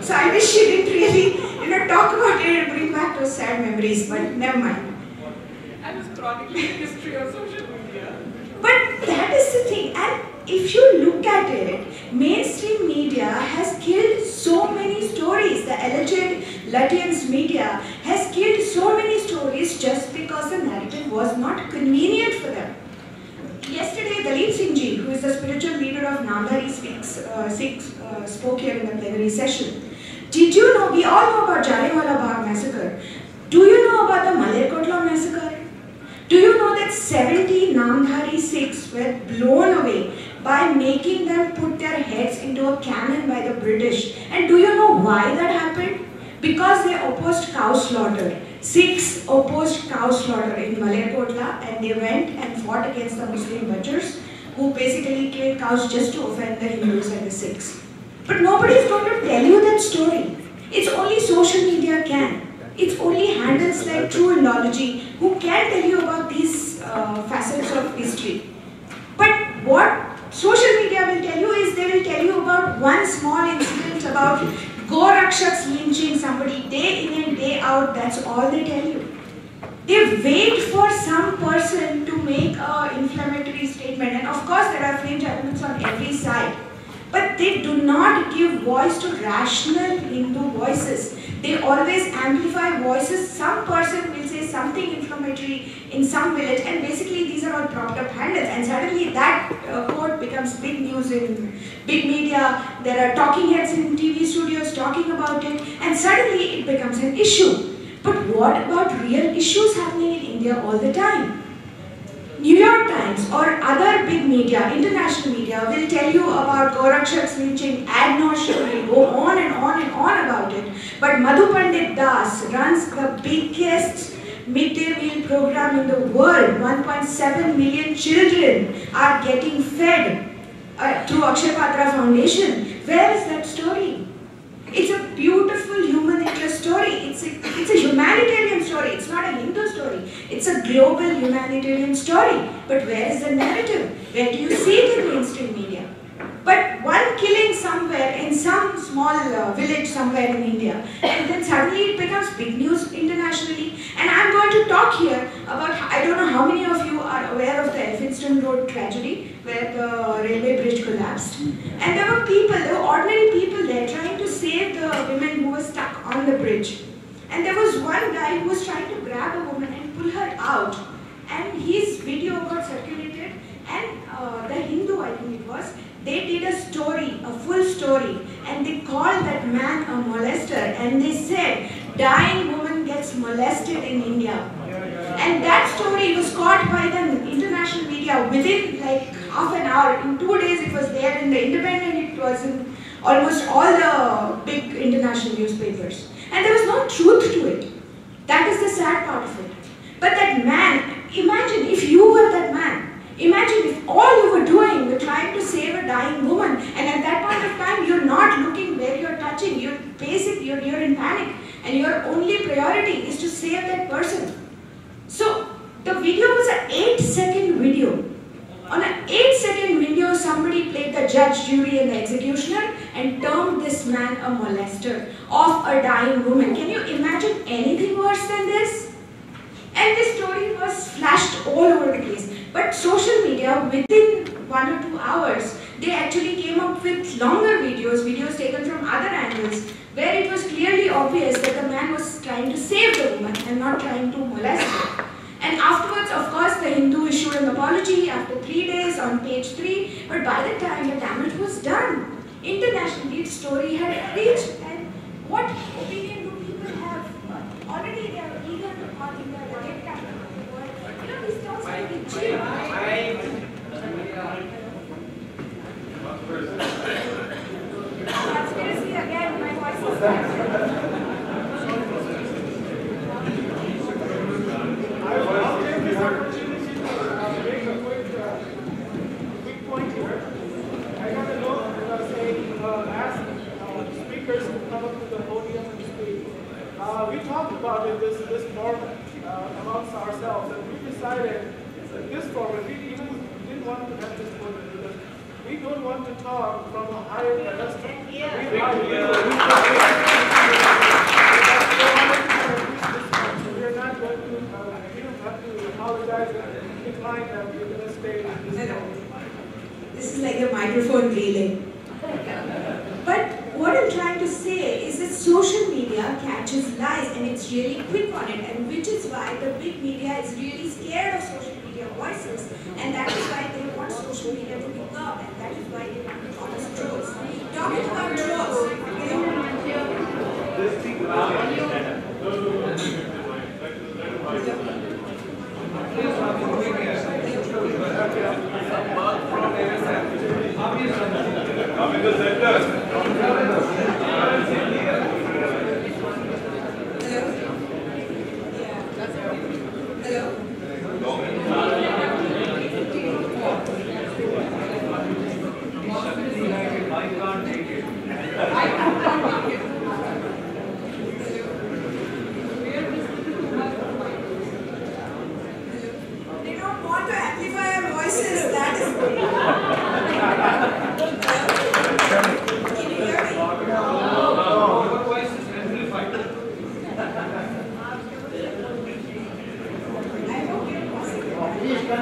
So I wish she didn't really, you know, talk about it and bring back those sad memories, but never mind. Chronicling the history of social media. But that is the thing, and if you look at it, mainstream media has killed so many stories. The alleged Lutyens media has killed so many stories just because the narrative was not convenient for them. Yesterday, Dalip Singh Ji, who is the spiritual leader of Namdhari speaks, uh, uh, spoke here in the plenary session. Did you know, we all know about Jallianwala Bagh massacre. Do you know about the Malerkotla massacre? Do you know that 70 Namdhari Sikhs were blown away by making them put their heads into a cannon by the British? And do you know why that happened? Because they opposed cow slaughter. Sikhs opposed cow slaughter in Malerkotla and they went and fought against the Muslim butchers who basically killed cows just to offend the Hindus and the Sikhs. But nobody is going to tell you that story. It's only social media can. It's only handles like True Indology who can tell you about these uh, facets of history. But what social media will tell you is they will tell you about one small incident about Gorakshaks lynching somebody day in and day out. That's all they tell you. They wait for some person to make an inflammatory statement. And of course, there are fringe elements on every side. But they do not give voice to rational Hindu voices. They always amplify voices. Some person will say something inflammatory in some village, and basically these are all propped up handles. And suddenly that uh, quote becomes big news in big media. There are talking heads in TV studios talking about it, and suddenly it becomes an issue. But what about real issues happening in India all the time? Times or other big media, international media, will tell you about Gorakshak's lynching ad nauseum, will go on and on and on about it. But Madhu Pandit Das runs the biggest midday meal program in the world. 1.7 million children are getting fed uh, through Akshay Patra Foundation. Where is that story? It's a beautiful human story. It's a, it's a humanitarian story. It's not a Hindu story. It's a global humanitarian story. But where is the narrative? Where do you see it in mainstream media? But one killing somewhere in some small uh, village somewhere in India, and then suddenly it becomes big news internationally. And I'm going to talk here about, I don't know how many of you are aware of the Elphinstone Road tragedy, where the railway bridge collapsed. And there were people, there were ordinary people there trying to save the women who were stuck on the bridge. And there was one guy who was trying to grab a woman and pull her out. And his video got circulated, and uh, the Hindu, I think it was, they did a story, a full story, and they called that man a molester, and they said, dying woman gets molested in India. And that story was caught by the international media within like half an hour. In two days, it was there in the Independent, it was in almost all the big international newspapers. And there was no truth to it. That is the sad part of it. But that man, imagine if you were that man. Imagine if all you were doing were trying to save a dying woman, and at that point of time you're not looking where you're touching. You're basic, you're, you're in panic, and your only priority is to save that person. So the video was an 8 second video. On an 8 second video, somebody played the judge, jury, and the executioner and termed this man a molester of a dying woman. Can you imagine anything worse than this? And this story was flashed all over the place. But social media, within one or two hours, they actually came up with longer videos, videos taken from other angles, where it was clearly obvious that the man was trying to save the woman and not trying to molest her. And afterwards, of course, the Hindu issued an apology after three days on page three, but by the time the damage was done, internationally the story had reached. And what opinion do people have? Already they are eager to call India the dictator of the world. You know, these terms can be cheap. Conspiracy again, my voice is back. I'll take this opportunity to uh, make a quick, uh, quick point here. I got a note that uh, saying, uh, ask uh, speakers to come up to the podium and speak. Uh, we talked about it, this, this format uh, amongst ourselves, and we decided that this format, we even didn't want to have this format because we don't want to talk from a higher pedestal. We are We're not going to, uh, you don't have to apologize and decline that you're going to stay in this Hello. format. This is like a microphone relay. But what I'm trying to say is that social media catches lies and it's really quick on it, and which is why the big media is really scared of social media voices, and that is why they want social media to be curbed, and that is why they want to call us trolls. Talking about trolls, you know, hello? Yeah. Hello? They don't want to amplify our voices, that is. Hello? Can you hear me? I hope you're possible.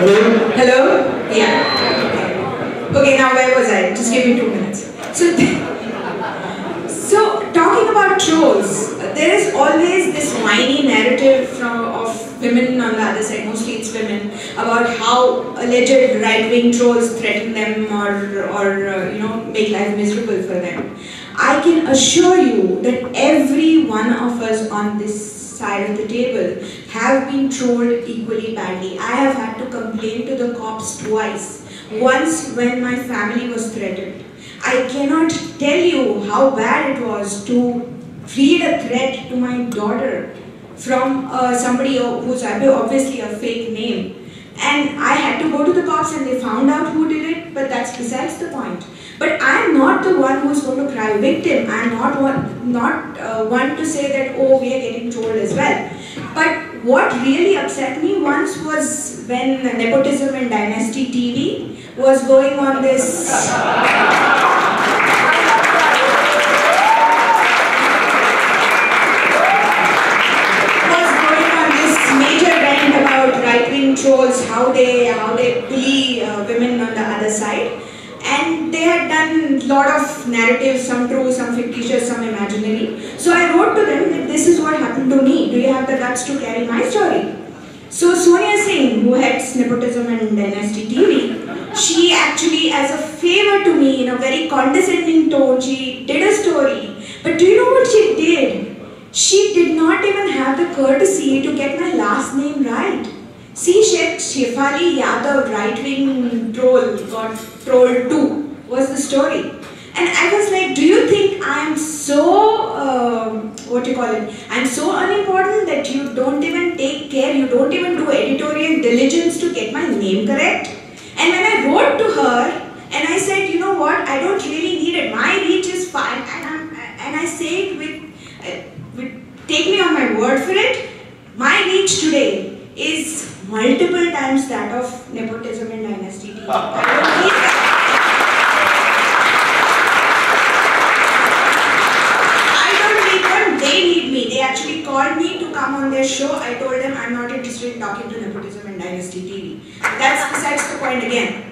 Hello? Hello? Yeah. Okay, now where was I? Just give me two minutes. So, so talking about trolls, there is always this whiny narrative from of women on the other side, mostly it's women, about how alleged right-wing trolls threaten them or, or uh, you know, make life miserable for them. I can assure you that every one of us on this side of the table have been trolled equally badly. I have had to complain to the cops twice. Once when my family was threatened. I cannot tell you how bad it was to read a threat to my daughter from uh, somebody who's obviously a fake name. And I had to go to the cops and they found out who did it, but that's besides the point. But I'm not the one who's going to cry victim. I'm not one, not uh, one to say that, oh, we are getting trolled as well. But what really upset me once was when Nepotism and Dynasty TV was going on this was going on this major rant about right-wing trolls, how they how they bully uh, women on the other side, and they had done a lot of narratives, some true, some fictitious, some imaginary. So I wrote to them that this is what happened to me. Do you have the guts to carry my story? So Sonia Singh, who heads Nepotism and Dynasty TV, she actually, as a favor to me, in a very condescending tone, she did a story. But do you know what she did? She did not even have the courtesy to get my last name right. See, Shefali Yadav, right-wing troll, got trolled too, was the story. And I was like, do you think I'm so, uh, what you call it, I'm so unimportant that you don't even take care, you don't even do editorial diligence to get my name correct? And when I wrote to her, and I said, you know what, I don't really need it, my reach is fine, and, I'm, and I say it with, uh, with, take me on my word for it, my reach today is multiple times that of nepotism and dynasty TV. I don't need that. I don't need them, they need me. They actually called me to come on their show. I told them I'm not interested in talking to nepotism and dynasty TV. That's besides the point again.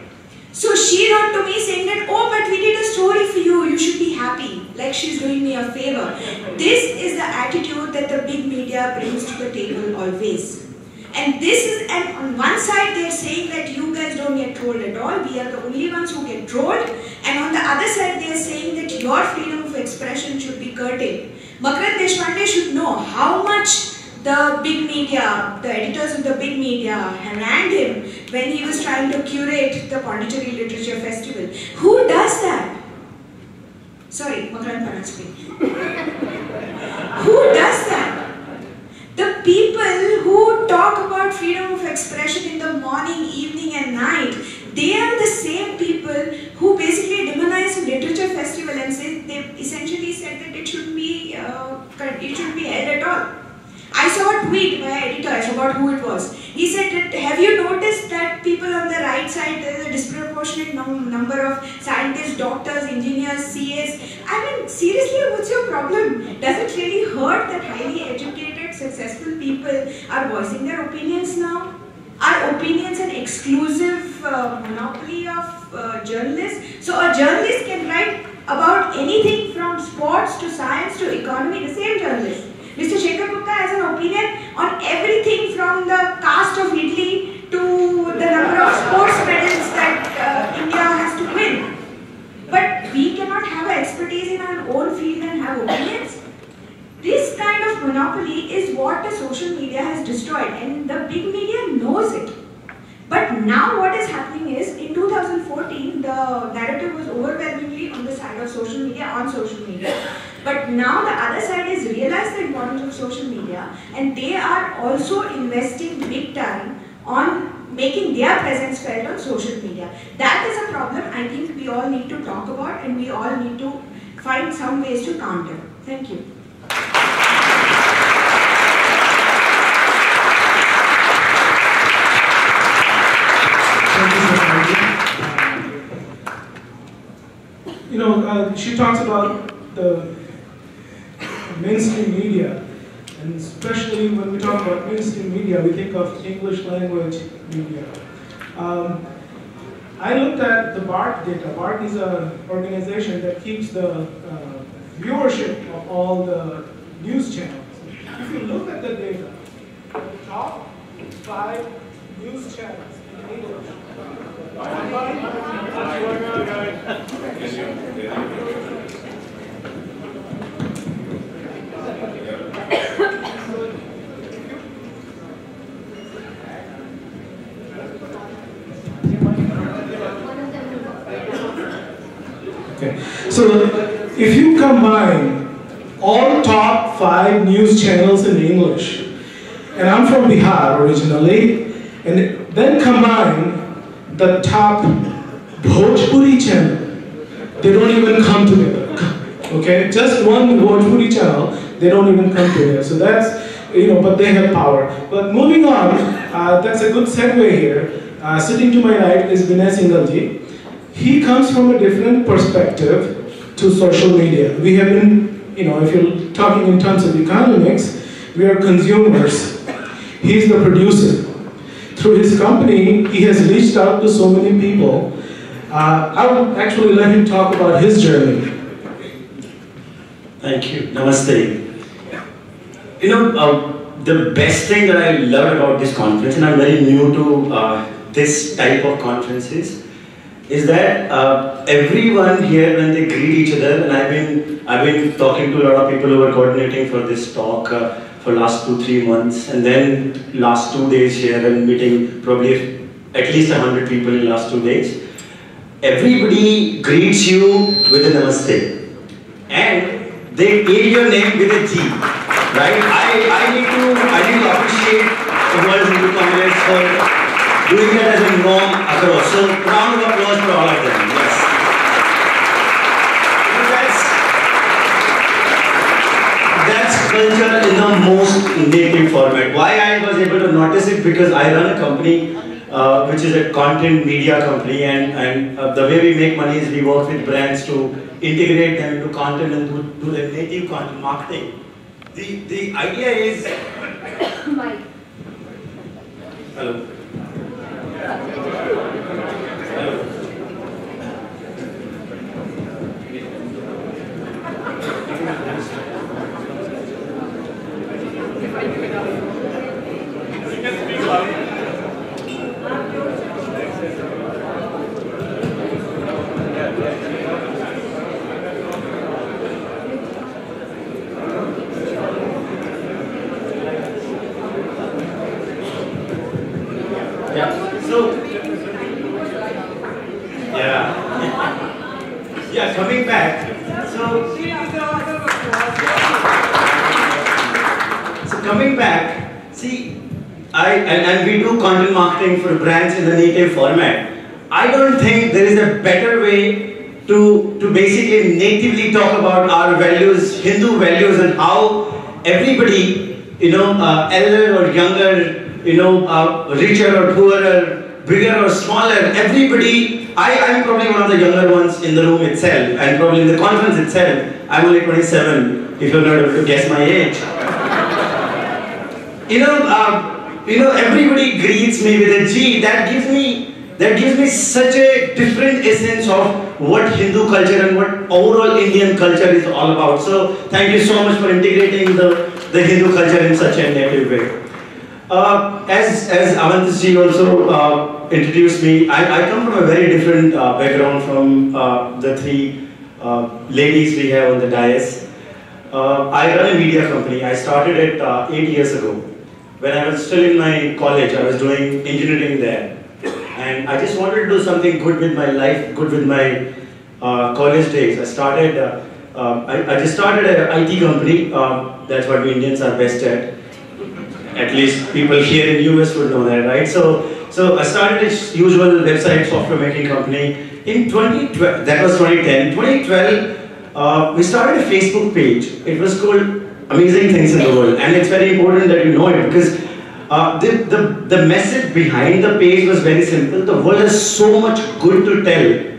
So she wrote to me saying that, oh, but we did a story for you, you should be happy, like she's doing me a favor. This is the attitude that the big media brings to the table always. And this is, and on one side they're saying that you guys don't get trolled at all, we are the only ones who get trolled. And on the other side they're saying that your freedom of expression should be curtailed. Makarand Deshpande should know how much the big media, the editors of the big media harangued him when he was trying to curate the Pondicherry Literature Festival. Who does that? Sorry, Makarand Paranjape. Who does that? Talk about freedom of expression in the morning, evening and night, they are the same people who basically demonize literature festival and say they essentially said that it shouldn't be uh, it shouldn't be held at all. I saw a tweet by an editor, I forgot who it was. He said that, have you noticed that people on the right side, there is a disproportionate num number of scientists, doctors, engineers, CAs. I mean, seriously, what's your problem? Does it really hurt that highly educated, successful people are voicing their opinions now? Are opinions an exclusive uh, monopoly of uh, journalists? So a journalist can write about anything from sports to science to economy, the same journalist. Mr. Shekhar Gupta has an opinion on everything from the caste of Italy to the number of sports medals that uh, India has to win. But we cannot have expertise in our own field and have opinions. This kind of monopoly is what the social media has destroyed and the big media knows it. But now what is happening is, in 2014, the narrative was overwhelmingly on the side of social media, on social media. But now the other side has realized the importance of social media and they are also investing big time on making their presence felt on social media. That is a problem I think we all need to talk about and we all need to find some ways to counter. Thank you. You know, uh, she talks about the mainstream media, and especially when we talk about mainstream media, we think of English language media. Um, I looked at the BARC data. BARC is an organization that keeps the uh, viewership of all the news channels. If you look at the data, the top five news channels in English. Okay. So if you combine all top five news channels in English, and I'm from Bihar originally, and then combine the top Bhojpuri channel, they don't even come together. Okay, just one Bhojpuri channel, they don't even come together. So that's you know, but they have power. But moving on, uh, that's a good segue here. Uh, sitting to my right is Vinay Singhalji. He comes from a different perspective to social media. We have been, you know, if you're talking in terms of economics, we are consumers. He's the producer. Through his company, he has reached out to so many people. Uh, I will actually let him talk about his journey. Thank you. Namaste. You know, uh, the best thing that I loved about this conference, and I'm very new to uh, this type of conferences, is that uh, everyone here when they greet each other, and I've been I've been talking to a lot of people who are coordinating for this talk uh, for last two three months, and then last two days here and meeting probably at least hundred people in last two days. Everybody greets you with a namaste, and they take your name with a G, right? I, I need to I need to appreciate the World Hindu for doing that as a norm across. So round of applause for all of them. Yes. That's that's culture in the most native format. Why I was able to notice it because I run a company uh, which is a content media company and, and uh, the way we make money is we work with brands to integrate them into content and do, do the native content marketing. The, the idea is... Hello. Yeah. So, yeah. yeah, coming back. So, so coming back, see, I and, and we do content marketing for brands in the native format. I don't think there is a better way to to basically natively talk about our values, Hindu values, and how everybody, you know, uh, elder or younger, you know, uh, richer or poorer, bigger or smaller, everybody, I am probably one of the younger ones in the room itself, and probably in the conference itself. I'm only 27, if you're not able to guess my age. you know, uh, you know, everybody greets me with a G. That gives me, that gives me such a different essence of what Hindu culture and what overall Indian culture is all about. So, thank you so much for integrating the, the Hindu culture in such a native way. Uh, as as Avatans also uh, introduced me, I, I come from a very different uh, background from uh, the three uh, ladies we have on the dais. Uh, I run a media company. I started it eight years ago. When I was still in my college, I was doing engineering there. And I just wanted to do something good with my life, good with my uh, college days. I started, uh, um, I, I, just started an IT company. Um, that's what we Indians are best at at least people here in US would know that, right? So, so I started this usual website software making company in 2012. That was 2010. In 2012, uh, we started a Facebook page. It was called Amazing Things in the World, and it's very important that you know it because uh, the, the, the message behind the page was very simple. The world has so much good to tell,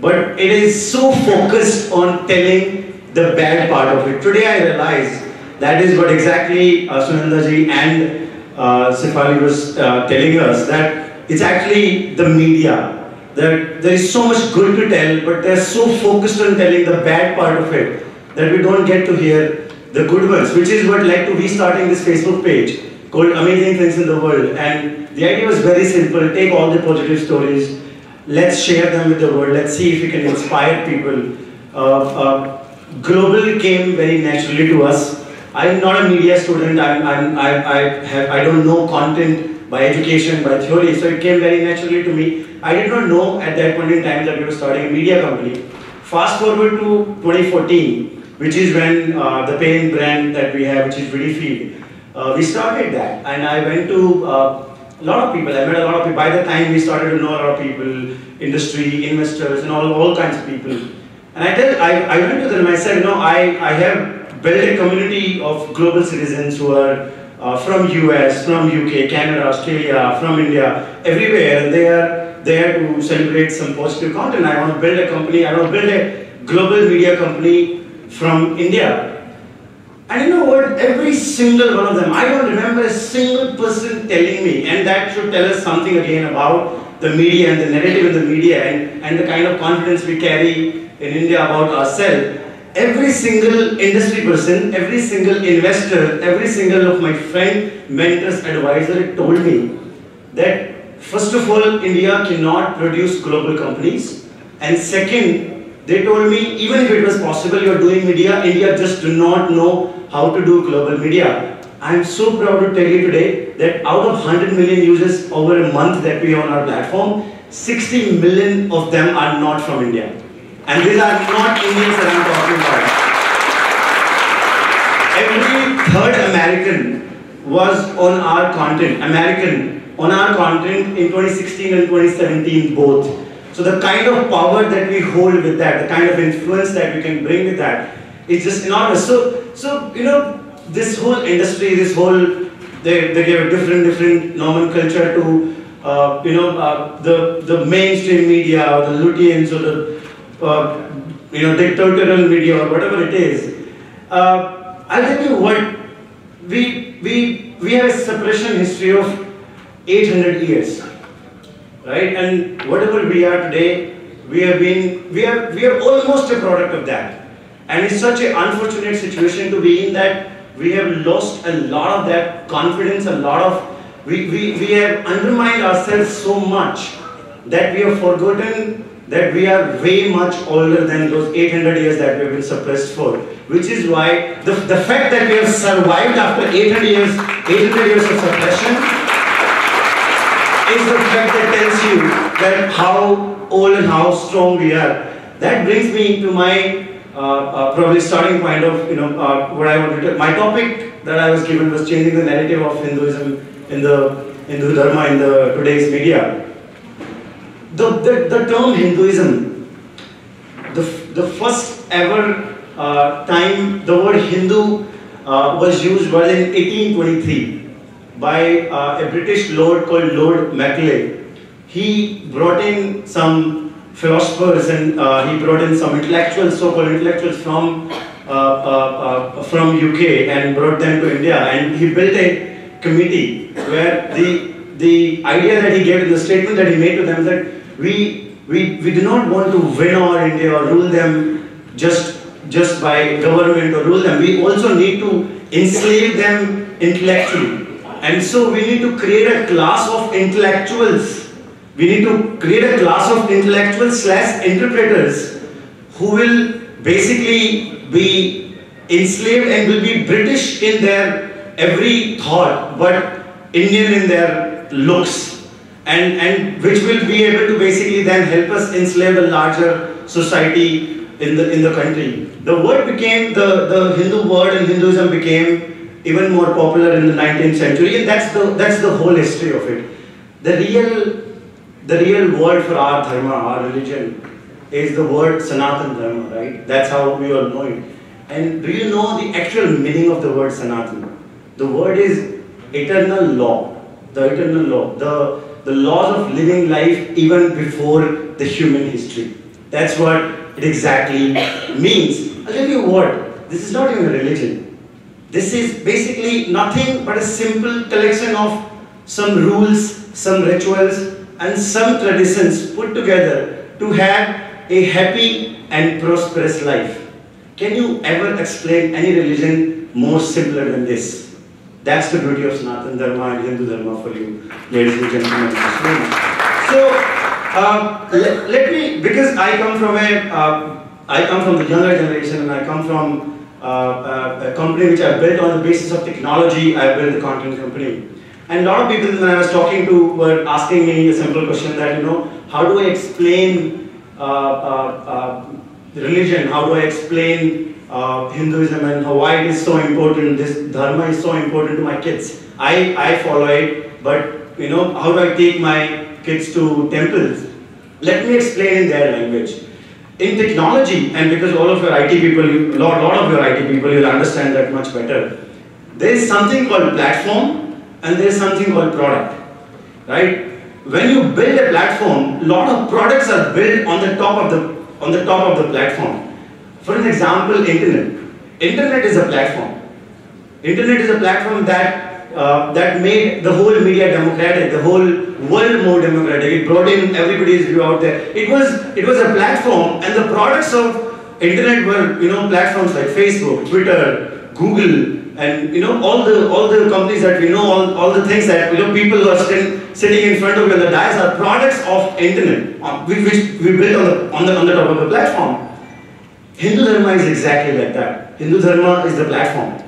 but it is so focused on telling the bad part of it. Today I realize that is what exactly uh, Sunandaji and uh, Shefali was uh, telling us that it's actually the media. That there is so much good to tell, but they're so focused on telling the bad part of it that we don't get to hear the good ones, which is what led to me starting this Facebook page called Amazing Things in the World. And the idea was very simple take all the positive stories, let's share them with the world, let's see if we can inspire people. Uh, uh, global came very naturally to us. I'm not a media student, I'm, I'm, I, I, have, I don't know content by education, by theory, so it came very naturally to me. I did not know at that point in time that we were starting a media company. Fast forward to 2014, which is when uh, the pain brand that we have, which is WittyFeed, uh, we started that. And I went to uh, a lot of people, I met a lot of people. By the time we started to know a lot of people, industry, investors, and all, all kinds of people. And I, tell, I, I went to them and I said, know, I, I have built a community of global citizens who are uh, from US, from UK, Canada, Australia, from India, everywhere, and they are there to celebrate some positive content. I want to build a company, I want to build a global media company from India. And you know what? Every single one of them, I don't remember a single person telling me, and that should tell us something again about the media and the narrative in the media and, and the kind of confidence we carry in India about ourselves. Every single industry person, every single investor, every single of my friend, mentors, advisor told me that first of all, India cannot produce global companies, and second, they told me, even if it was possible, you're doing media, India just do not know how to do global media. I'm so proud to tell you today that out of 100 million users over a month that we on our platform, 60 million of them are not from India. And these are not Indians that I'm talking about. Every third American was on our content, American, on our content in 2016 and 2017 both. So the kind of power that we hold with that, the kind of influence that we can bring with that, is just enormous. So, so you know, this whole industry, this whole, they, they give a different, different nomenclature to, uh, you know, uh, the, the mainstream media or the Lutyens or the, uh, you know, dictatorial media or whatever it is. Uh, I'll tell you what, we, we, we have a suppression history of 800 years right? And whatever we are today, we have been, we are, we are almost a product of that. And it's such an unfortunate situation to be in that we have lost a lot of that confidence, a lot of, we, we, we have undermined ourselves so much that we have forgotten that we are way much older than those 800 years that we have been suppressed for. Which is why the, the fact that we have survived after 800 years, 800 years of suppression is the fact that tells you that how old and how strong we are. That brings me to my uh, uh, probably starting point of you know uh, what I wanted to. My topic that I was given was changing the narrative of Hinduism in the Hindu Dharma in the today's media. The, the, the term Hinduism, the, the first ever uh, time the word Hindu uh, was used was in 1823 by uh, a British lord called Lord Macaulay. He brought in some philosophers and uh, he brought in some intellectuals, so-called intellectuals from uh, uh, uh from UK and brought them to India. And he built a committee where the the idea that he gave in the statement that he made to them that we we we do not want to win over India or rule them just just by government or rule them. We also need to enslave them intellectually. And so we need to create a class of intellectuals. We need to create a class of intellectuals slash interpreters who will basically be enslaved and will be British in their every thought, but Indian in their looks. And, and which will be able to basically then help us enslave a larger society in the, in the country. The word became, the, the Hindu word in Hinduism became even more popular in the 19th century, and that's the, that's the whole history of it. The real, the real word for our dharma, our religion, is the word Sanatan Dharma, right? That's how we all know it. And do you know the actual meaning of the word Sanatan? The word is eternal law, the eternal law, the, the laws of living life even before the human history. That's what it exactly means. I'll tell you what, this is not even a religion. This is basically nothing but a simple collection of some rules, some rituals, and some traditions put together to have a happy and prosperous life. Can you ever explain any religion more simpler than this? That's the beauty of Sanatan Dharma and Hindu Dharma for you, ladies and gentlemen. So, uh, let, let, me, because I come from a, uh, I come from the younger generation and I come from a company which I built on the basis of technology, I built the content company. And a lot of people when I was talking to were asking me a simple question that, you know, how do I explain uh, uh, religion, how do I explain Hinduism and why it is so important, this dharma is so important to my kids. I, I follow it, but you know, how do I take my kids to temples? Let me explain in their language. In technology, and because all of your IT people, a lot, lot of your IT people, you'll understand that much better. There is something called platform, and there is something called product, right? When you build a platform, a lot of products are built on the top of the on the top of the platform. For an example, internet. Internet is a platform. Internet is a platform that uh, that made the whole media democratic, the whole world more democratic. It brought in everybody's view out there. It was it was a platform, and the products of internet were you know platforms like Facebook, Twitter, Google, and you know all the all the companies that we know, all, all the things that you know people who are still sitting in front of you on the dais are products of internet, uh, which we built on the on the on the top of the platform. Hindu Dharma is exactly like that. Hindu Dharma is the platform.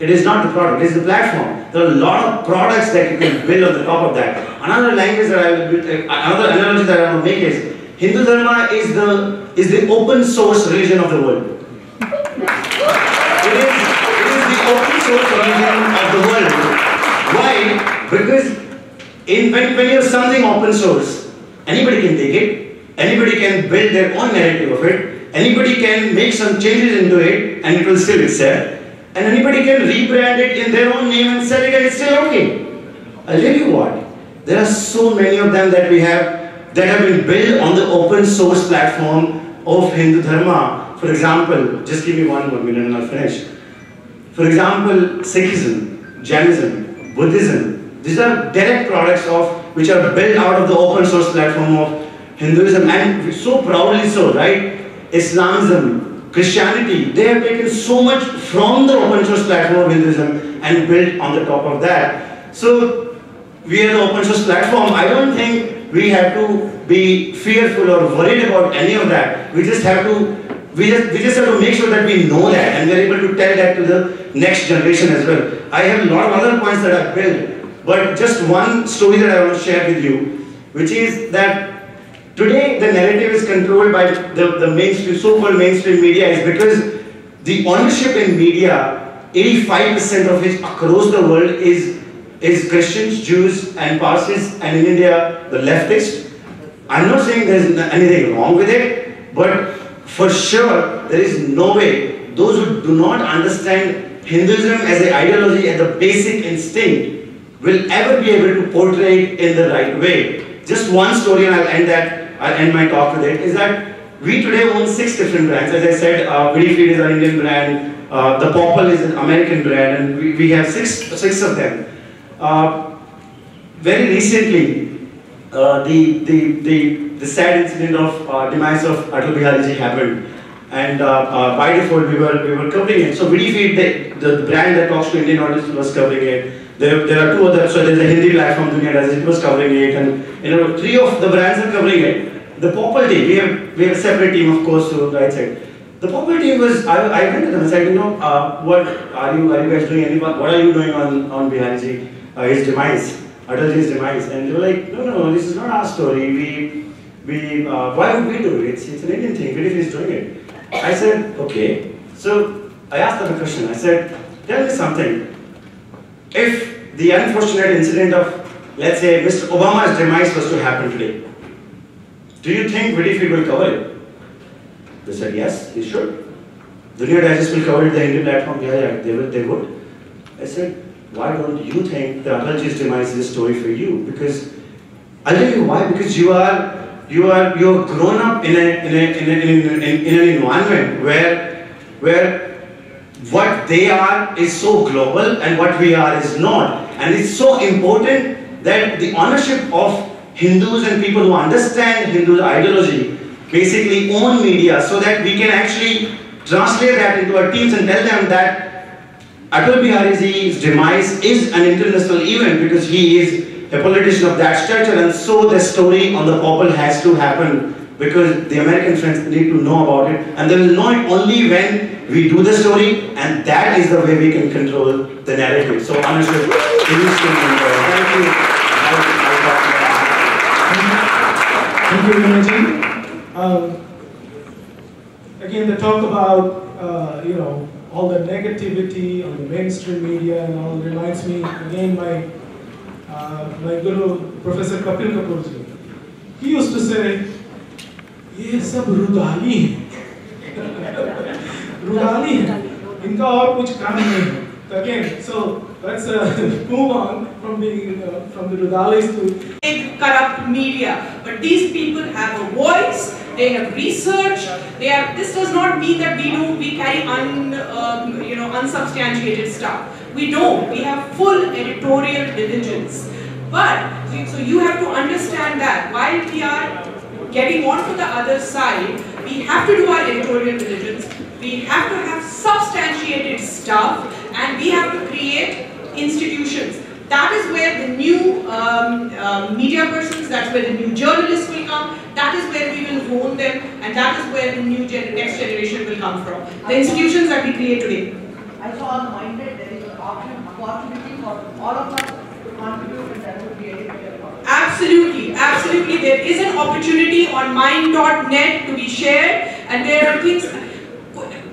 It is not the product, it is the platform. There are a lot of products that you can build on the top of that. Another language that I will, uh, another analogy that I will make is Hindu Dharma is the is the open source religion of the world. It is, it is the open source religion of the world. Why? Because in when, when you have something open source, anybody can take it, anybody can build their own narrative of it, Anybody can make some changes into it and it will still accept. And anybody can rebrand it in their own name and sell it and it's still okay. I'll tell you what, there are so many of them that we have that have been built on the open source platform of Hindu Dharma. For example, just give me one more minute and I'll finish. For example, Sikhism, Jainism, Buddhism, these are direct products of which are built out of the open source platform of Hinduism and so proudly so, right? Islamism, Christianity, they have taken so much from the open source platform of Hinduism and built on the top of that. So we are the open source platform. I don't think we have to be fearful or worried about any of that. We just have to we just, we just have to make sure that we know that and we're able to tell that to the next generation as well. I have a lot of other points that I've built, but just one story that I want to share with you, which is that Today, the narrative is controlled by the, the mainstream, so-called mainstream media is because the ownership in media, 85% of it across the world is, is Christians, Jews, and Parsis, and in India, the leftist. I'm not saying there's anything wrong with it, but for sure, there is no way those who do not understand Hinduism as an ideology, as a basic instinct, will ever be able to portray it in the right way. Just one story and I'll end that I'll end my talk with it, is that we today own six different brands. As I said, uh, Feed is our Indian brand, uh, the Popple is an American brand, and we, we have six, six of them. Uh, very recently, uh, the, the, the, the sad incident of uh, demise of Atal Bihari Ji happened. And uh, uh, by default, we were, we were covering it. So Feed, the, the brand that talks to Indian audience was covering it. There, there are two other, so there's a Hindi platform, Dunia Digest was covering it, and you know, three of the brands are covering it. The Popple team, we have, we have a separate team, of course, to right side. The Popple team was, I, I went to them and said, you know, uh, what are you, are you guys doing, any, what are you doing on, on Bihari uh, his demise, Atalji's demise? And they were like, no, no, this is not our story, we, we, uh, why would we do it? It's, it's an Indian thing, if he's doing it? I said, okay. So I asked them a question, I said, tell me something, if the unfortunate incident of, let's say, Mr. Obama's demise was to happen today, do you think WittyFeed will cover it? They said, yes, he should. Dunia Digest will cover it, the Indian platform, yeah, yeah, they, will, they would. I said, why don't you think the Atalji's demise is a story for you? Because, I'll tell you why, because you are, you are, you're grown up in, a, in, a, in, a, in, a, in an environment where, where what they are is so global and what we are is not. And it's so important that the ownership of Hindus and people who understand Hindu ideology basically own media so that we can actually translate that into our teams and tell them that Atal Bihari Ji's demise is an international event because he is a politician of that stature and so the story on the popple has to happen because the American friends need to know about it and they will know it only when we do the story and that is the way we can control the narrative. So honestly, thank you. Thank you, Vinayji. Um, again, the talk about, uh, you know, all the negativity on the mainstream media and all reminds me, again, my, uh, my guru, Professor Kapil Kapoorji. He used to say, ये सब रुदाली है रुदाली है इनका और कुछ काम नहीं है So again, so let's uh, move on from the uh, from the Rudalis to big corrupt media. But these people have a voice, they have research, they are, this does not mean that we do, we carry un, um, you know, unsubstantiated stuff. We don't, we have full editorial diligence. But, so you have to understand that while we are getting on to the other side, we have to do our editorial diligence, we have to have substantiated stuff, and we have to create institutions. That is where the new um, uh, media persons, that's where the new journalists will come, that is where we will hone them, and that is where the new gen next generation will come from. The institutions that we create today. I saw on Minded there is an option, opportunity for all of us to contribute and that would be editorial. Absolutely, absolutely. There is an opportunity on myind.net to be shared, and there are things.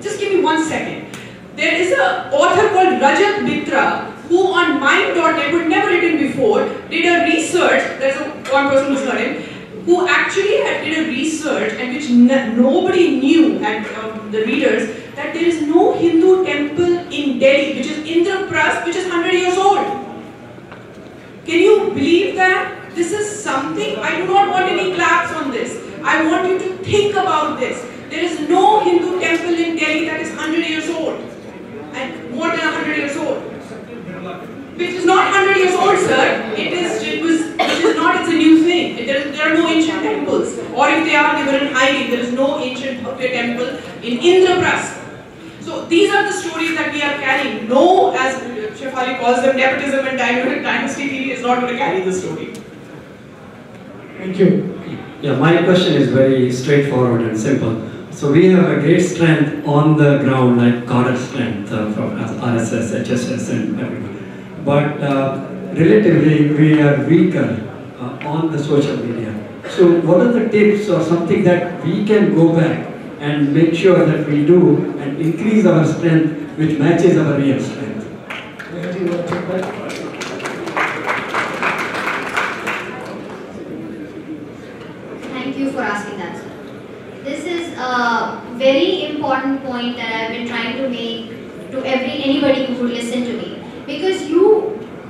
Just give me one second. There is an author called Rajat Mitra who on myind.net, who had never written before, did a research. There's a, one person who's heard him, who actually had did a research and which nobody knew, and um, the readers, that there is no Hindu temple in Delhi, which is Indraprasth, which is 100 years old. Can you believe that? This is something, I do not want any claps on this. I want you to think about this. There is no Hindu temple in Delhi that is 100 years old. And more than 100 years old. Which is not 100 years old, sir. It is, it was, which is not, it's a new thing. There, there are no ancient temples. Or if they are, they were in hiding. There is no ancient temple in Indraprasth. So these are the stories that we are carrying. No, as Shefali calls them, nepotism and dynasty TV is not going to carry the story. Thank you. Yeah, my question is very straightforward and simple. So we have a great strength on the ground, like cadre strength uh, from RSS, HSS, and everything. But uh, relatively, we are weaker uh, on the social media. So what are the tips or something that we can go back and make sure that we do and increase our strength, which matches our real strength? Vinayji, you want to take that? Thank you for asking that. This is a very important point that I've been trying to make to every anybody who would listen to me. Because you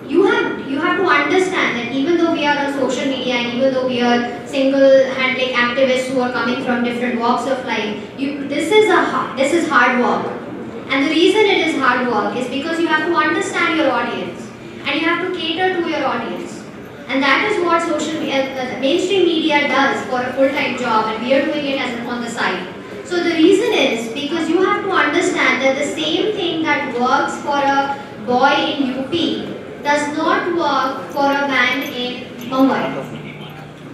you have you have to understand that even though we are on social media and even though we are single-handling activists who are coming from different walks of life, you this is a this is hard work. And the reason it is hard work is because you have to understand your audience and you have to cater to your audience. And that is what social media, uh, mainstream media does for a full-time job and we are doing it as on the side. So the reason is because you have to understand that the same thing that works for a boy in UP does not work for a man in Mumbai.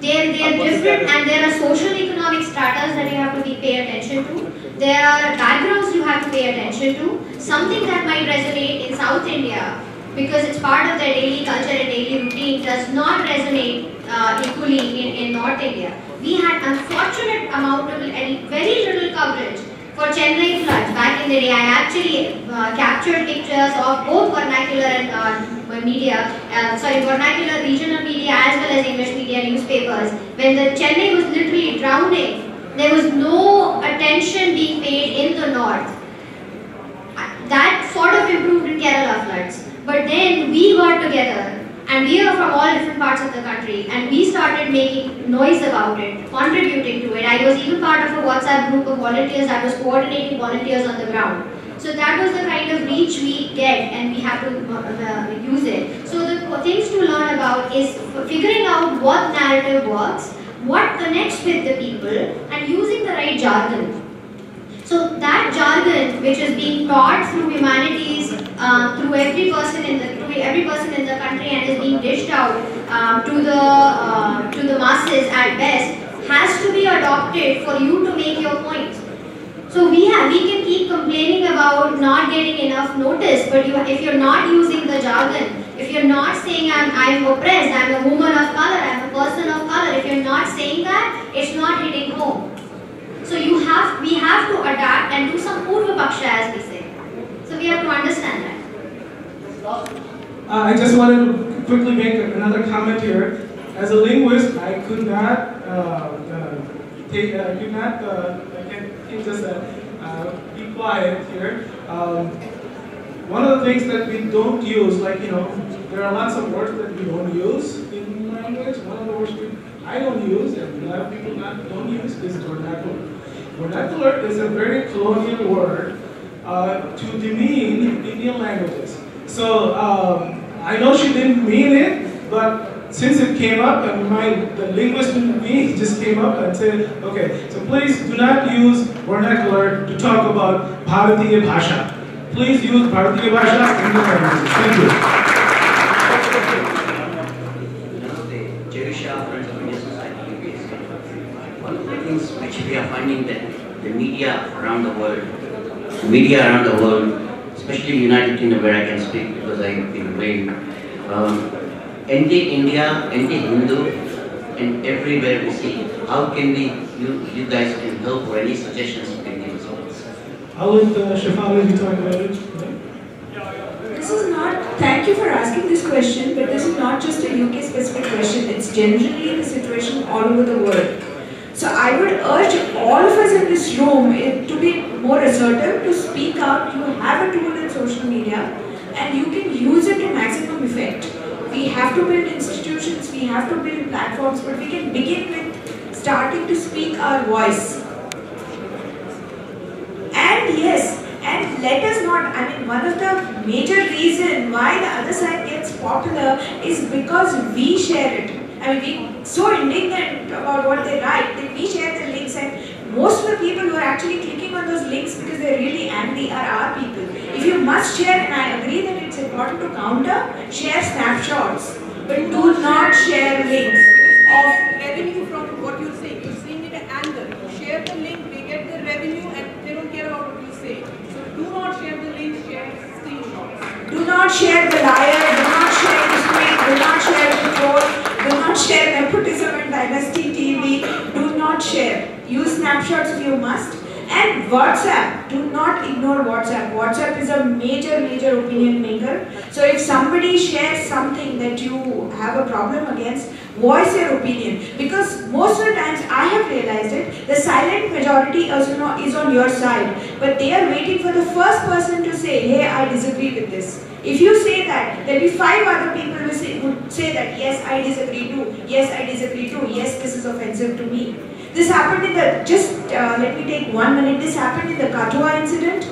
They're, they're different and there are social economic stratas that you have to be pay attention to. There are backgrounds you have to pay attention to. Something that might resonate in South India because it's part of their daily culture and daily routine does not resonate uh, equally in, in North India. We had unfortunate amount of and very little coverage for Chennai floods back in the day. I actually uh, captured pictures of both vernacular and uh, media, uh, sorry, vernacular regional media as well as English media newspapers. When the Chennai was literally drowning, there was no attention being paid in the north. That sort of improved in Kerala floods. But then we got together and we are from all different parts of the country and we started making noise about it, contributing to it. I was even part of a WhatsApp group of volunteers that was coordinating volunteers on the ground. So that was the kind of reach we get and we have to uh, uh, use it. So the things to learn about about is figuring out what narrative works, what connects with the people, and using the right jargon. So that jargon, which is being taught through humanities, uh, through every person in the through every person in the country, and is being dished out um, to the uh, to the masses at best, has to be adopted for you to make your point. So we have we can keep complaining about not getting enough notice, but you, if you're not using the jargon, if you're not saying I'm I'm oppressed, I'm a woman of color, I'm a person of color, if you're not saying that, it's not hitting home. So you have we have to adapt and do some purva paksha as we say. So we have to understand that. Uh, I just wanted to quickly make another comment here. As a linguist, I could not uh, uh, take, uh, could not, uh, I can, can just uh, uh, be quiet here. Um, one of the things that we don't use, like you know, there are lots of words that we don't use in language. One of the words we, I don't use, and a lot of people not, don't use, is vernacular. Vernacular is a very colonial word uh, to demean Indian languages. So um, I know she didn't mean it, but since it came up and my the linguist in me just came up and said, okay, so please do not use vernacular to talk about Bharatiya Bhasha. Please use Bharatiya Bhasha in the languages. Thank you. you know, the Jewisha Friends of Indian Society UK. One of the things which we are finding that the media around the world, the media around the world, especially United Kingdom where I can speak because I've been away, um, anti-India, anti-Hindu, and everywhere we see. How can we, you, you guys can help or any suggestions you can give us? I'll let uh, Shefali talk about it. This is not, thank you for asking this question, but this is not just a UK specific question, it's generally the situation all over the world. So I would urge all of us in this room eh, to be more assertive, to speak out. You have a tool in social media and you can use it to maximum effect. We have to build institutions, we have to build platforms, but we can begin with starting to speak our voice. And yes, and let us not, I mean, one of the major reason why the other side gets popular is because we share it. I mean, we so indignant about what they write that we share the links and most of the people who are actually clicking on those links because they're really angry are our people. If you must share, and I agree that it's important to counter, share snapshots, but do not share links. of revenue from what you're saying. You're saying it an angle. You share the link, they get the revenue, and they don't care about what you say. So do not share the link, share screenshots. Do not share the liar, do not share the tweet, do not share the troll, do not share nepotism and dynasty TV, do not share. Use snapshots if you must. And WhatsApp, do not ignore WhatsApp. WhatsApp is a major, major opinion maker. So if somebody shares something that you have a problem against, voice your opinion. Because most of the times I have realized it, the silent majority is, you know, is on your side. But they are waiting for the first person to say, hey, I disagree with this. If you say that, there will be five other people who say, would say that, yes, I disagree too. Yes, I disagree too. Yes, this is offensive to me. This happened in the, just uh, let me take one minute, this happened in the Kathua incident.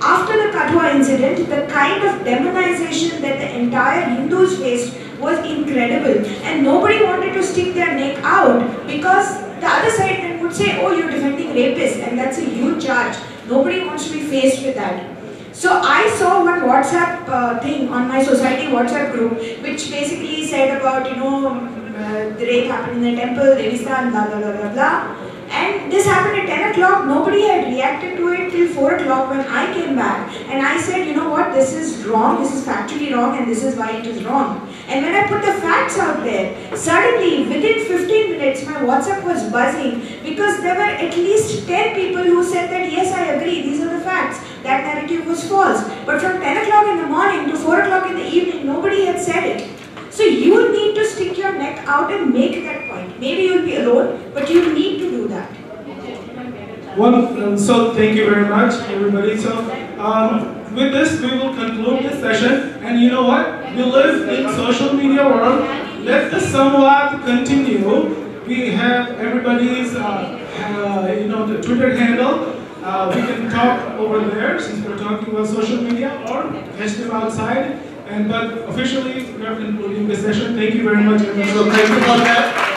After the Kathua incident, the kind of demonization that the entire Hindus faced was incredible. And nobody wanted to stick their neck out because the other side then would say, oh, you're defending rapists, and that's a huge charge. Nobody wants to be faced with that. So I saw one WhatsApp uh, thing on my society WhatsApp group, which basically said about, you know, uh, the rape happened in the temple, Devistan, blah, blah, blah, blah, blah. And this happened at 10 o'clock. Nobody had reacted to it till 4 o'clock when I came back. And I said, you know what, this is wrong, this is factually wrong, and this is why it is wrong. And when I put the facts out there, suddenly within 15 minutes, my WhatsApp was buzzing because there were at least 10 people who said that, yes, I agree, these are the facts. That narrative was false. But from 10 o'clock in the morning to 4 o'clock in the evening, nobody had said it. So you need to stick your neck out and make that point. Maybe you'll be alone, but you need to do that. One, um, so thank you very much, everybody. So um, with this, we will conclude this session. And you know what? We live in social media world. Let the samvad continue. We have everybody's, uh, uh, you know, the Twitter handle. Uh, we can talk over there since we're talking about social media, or them outside And but officially, we are concluding this session. Thank you very much. So thank you for that.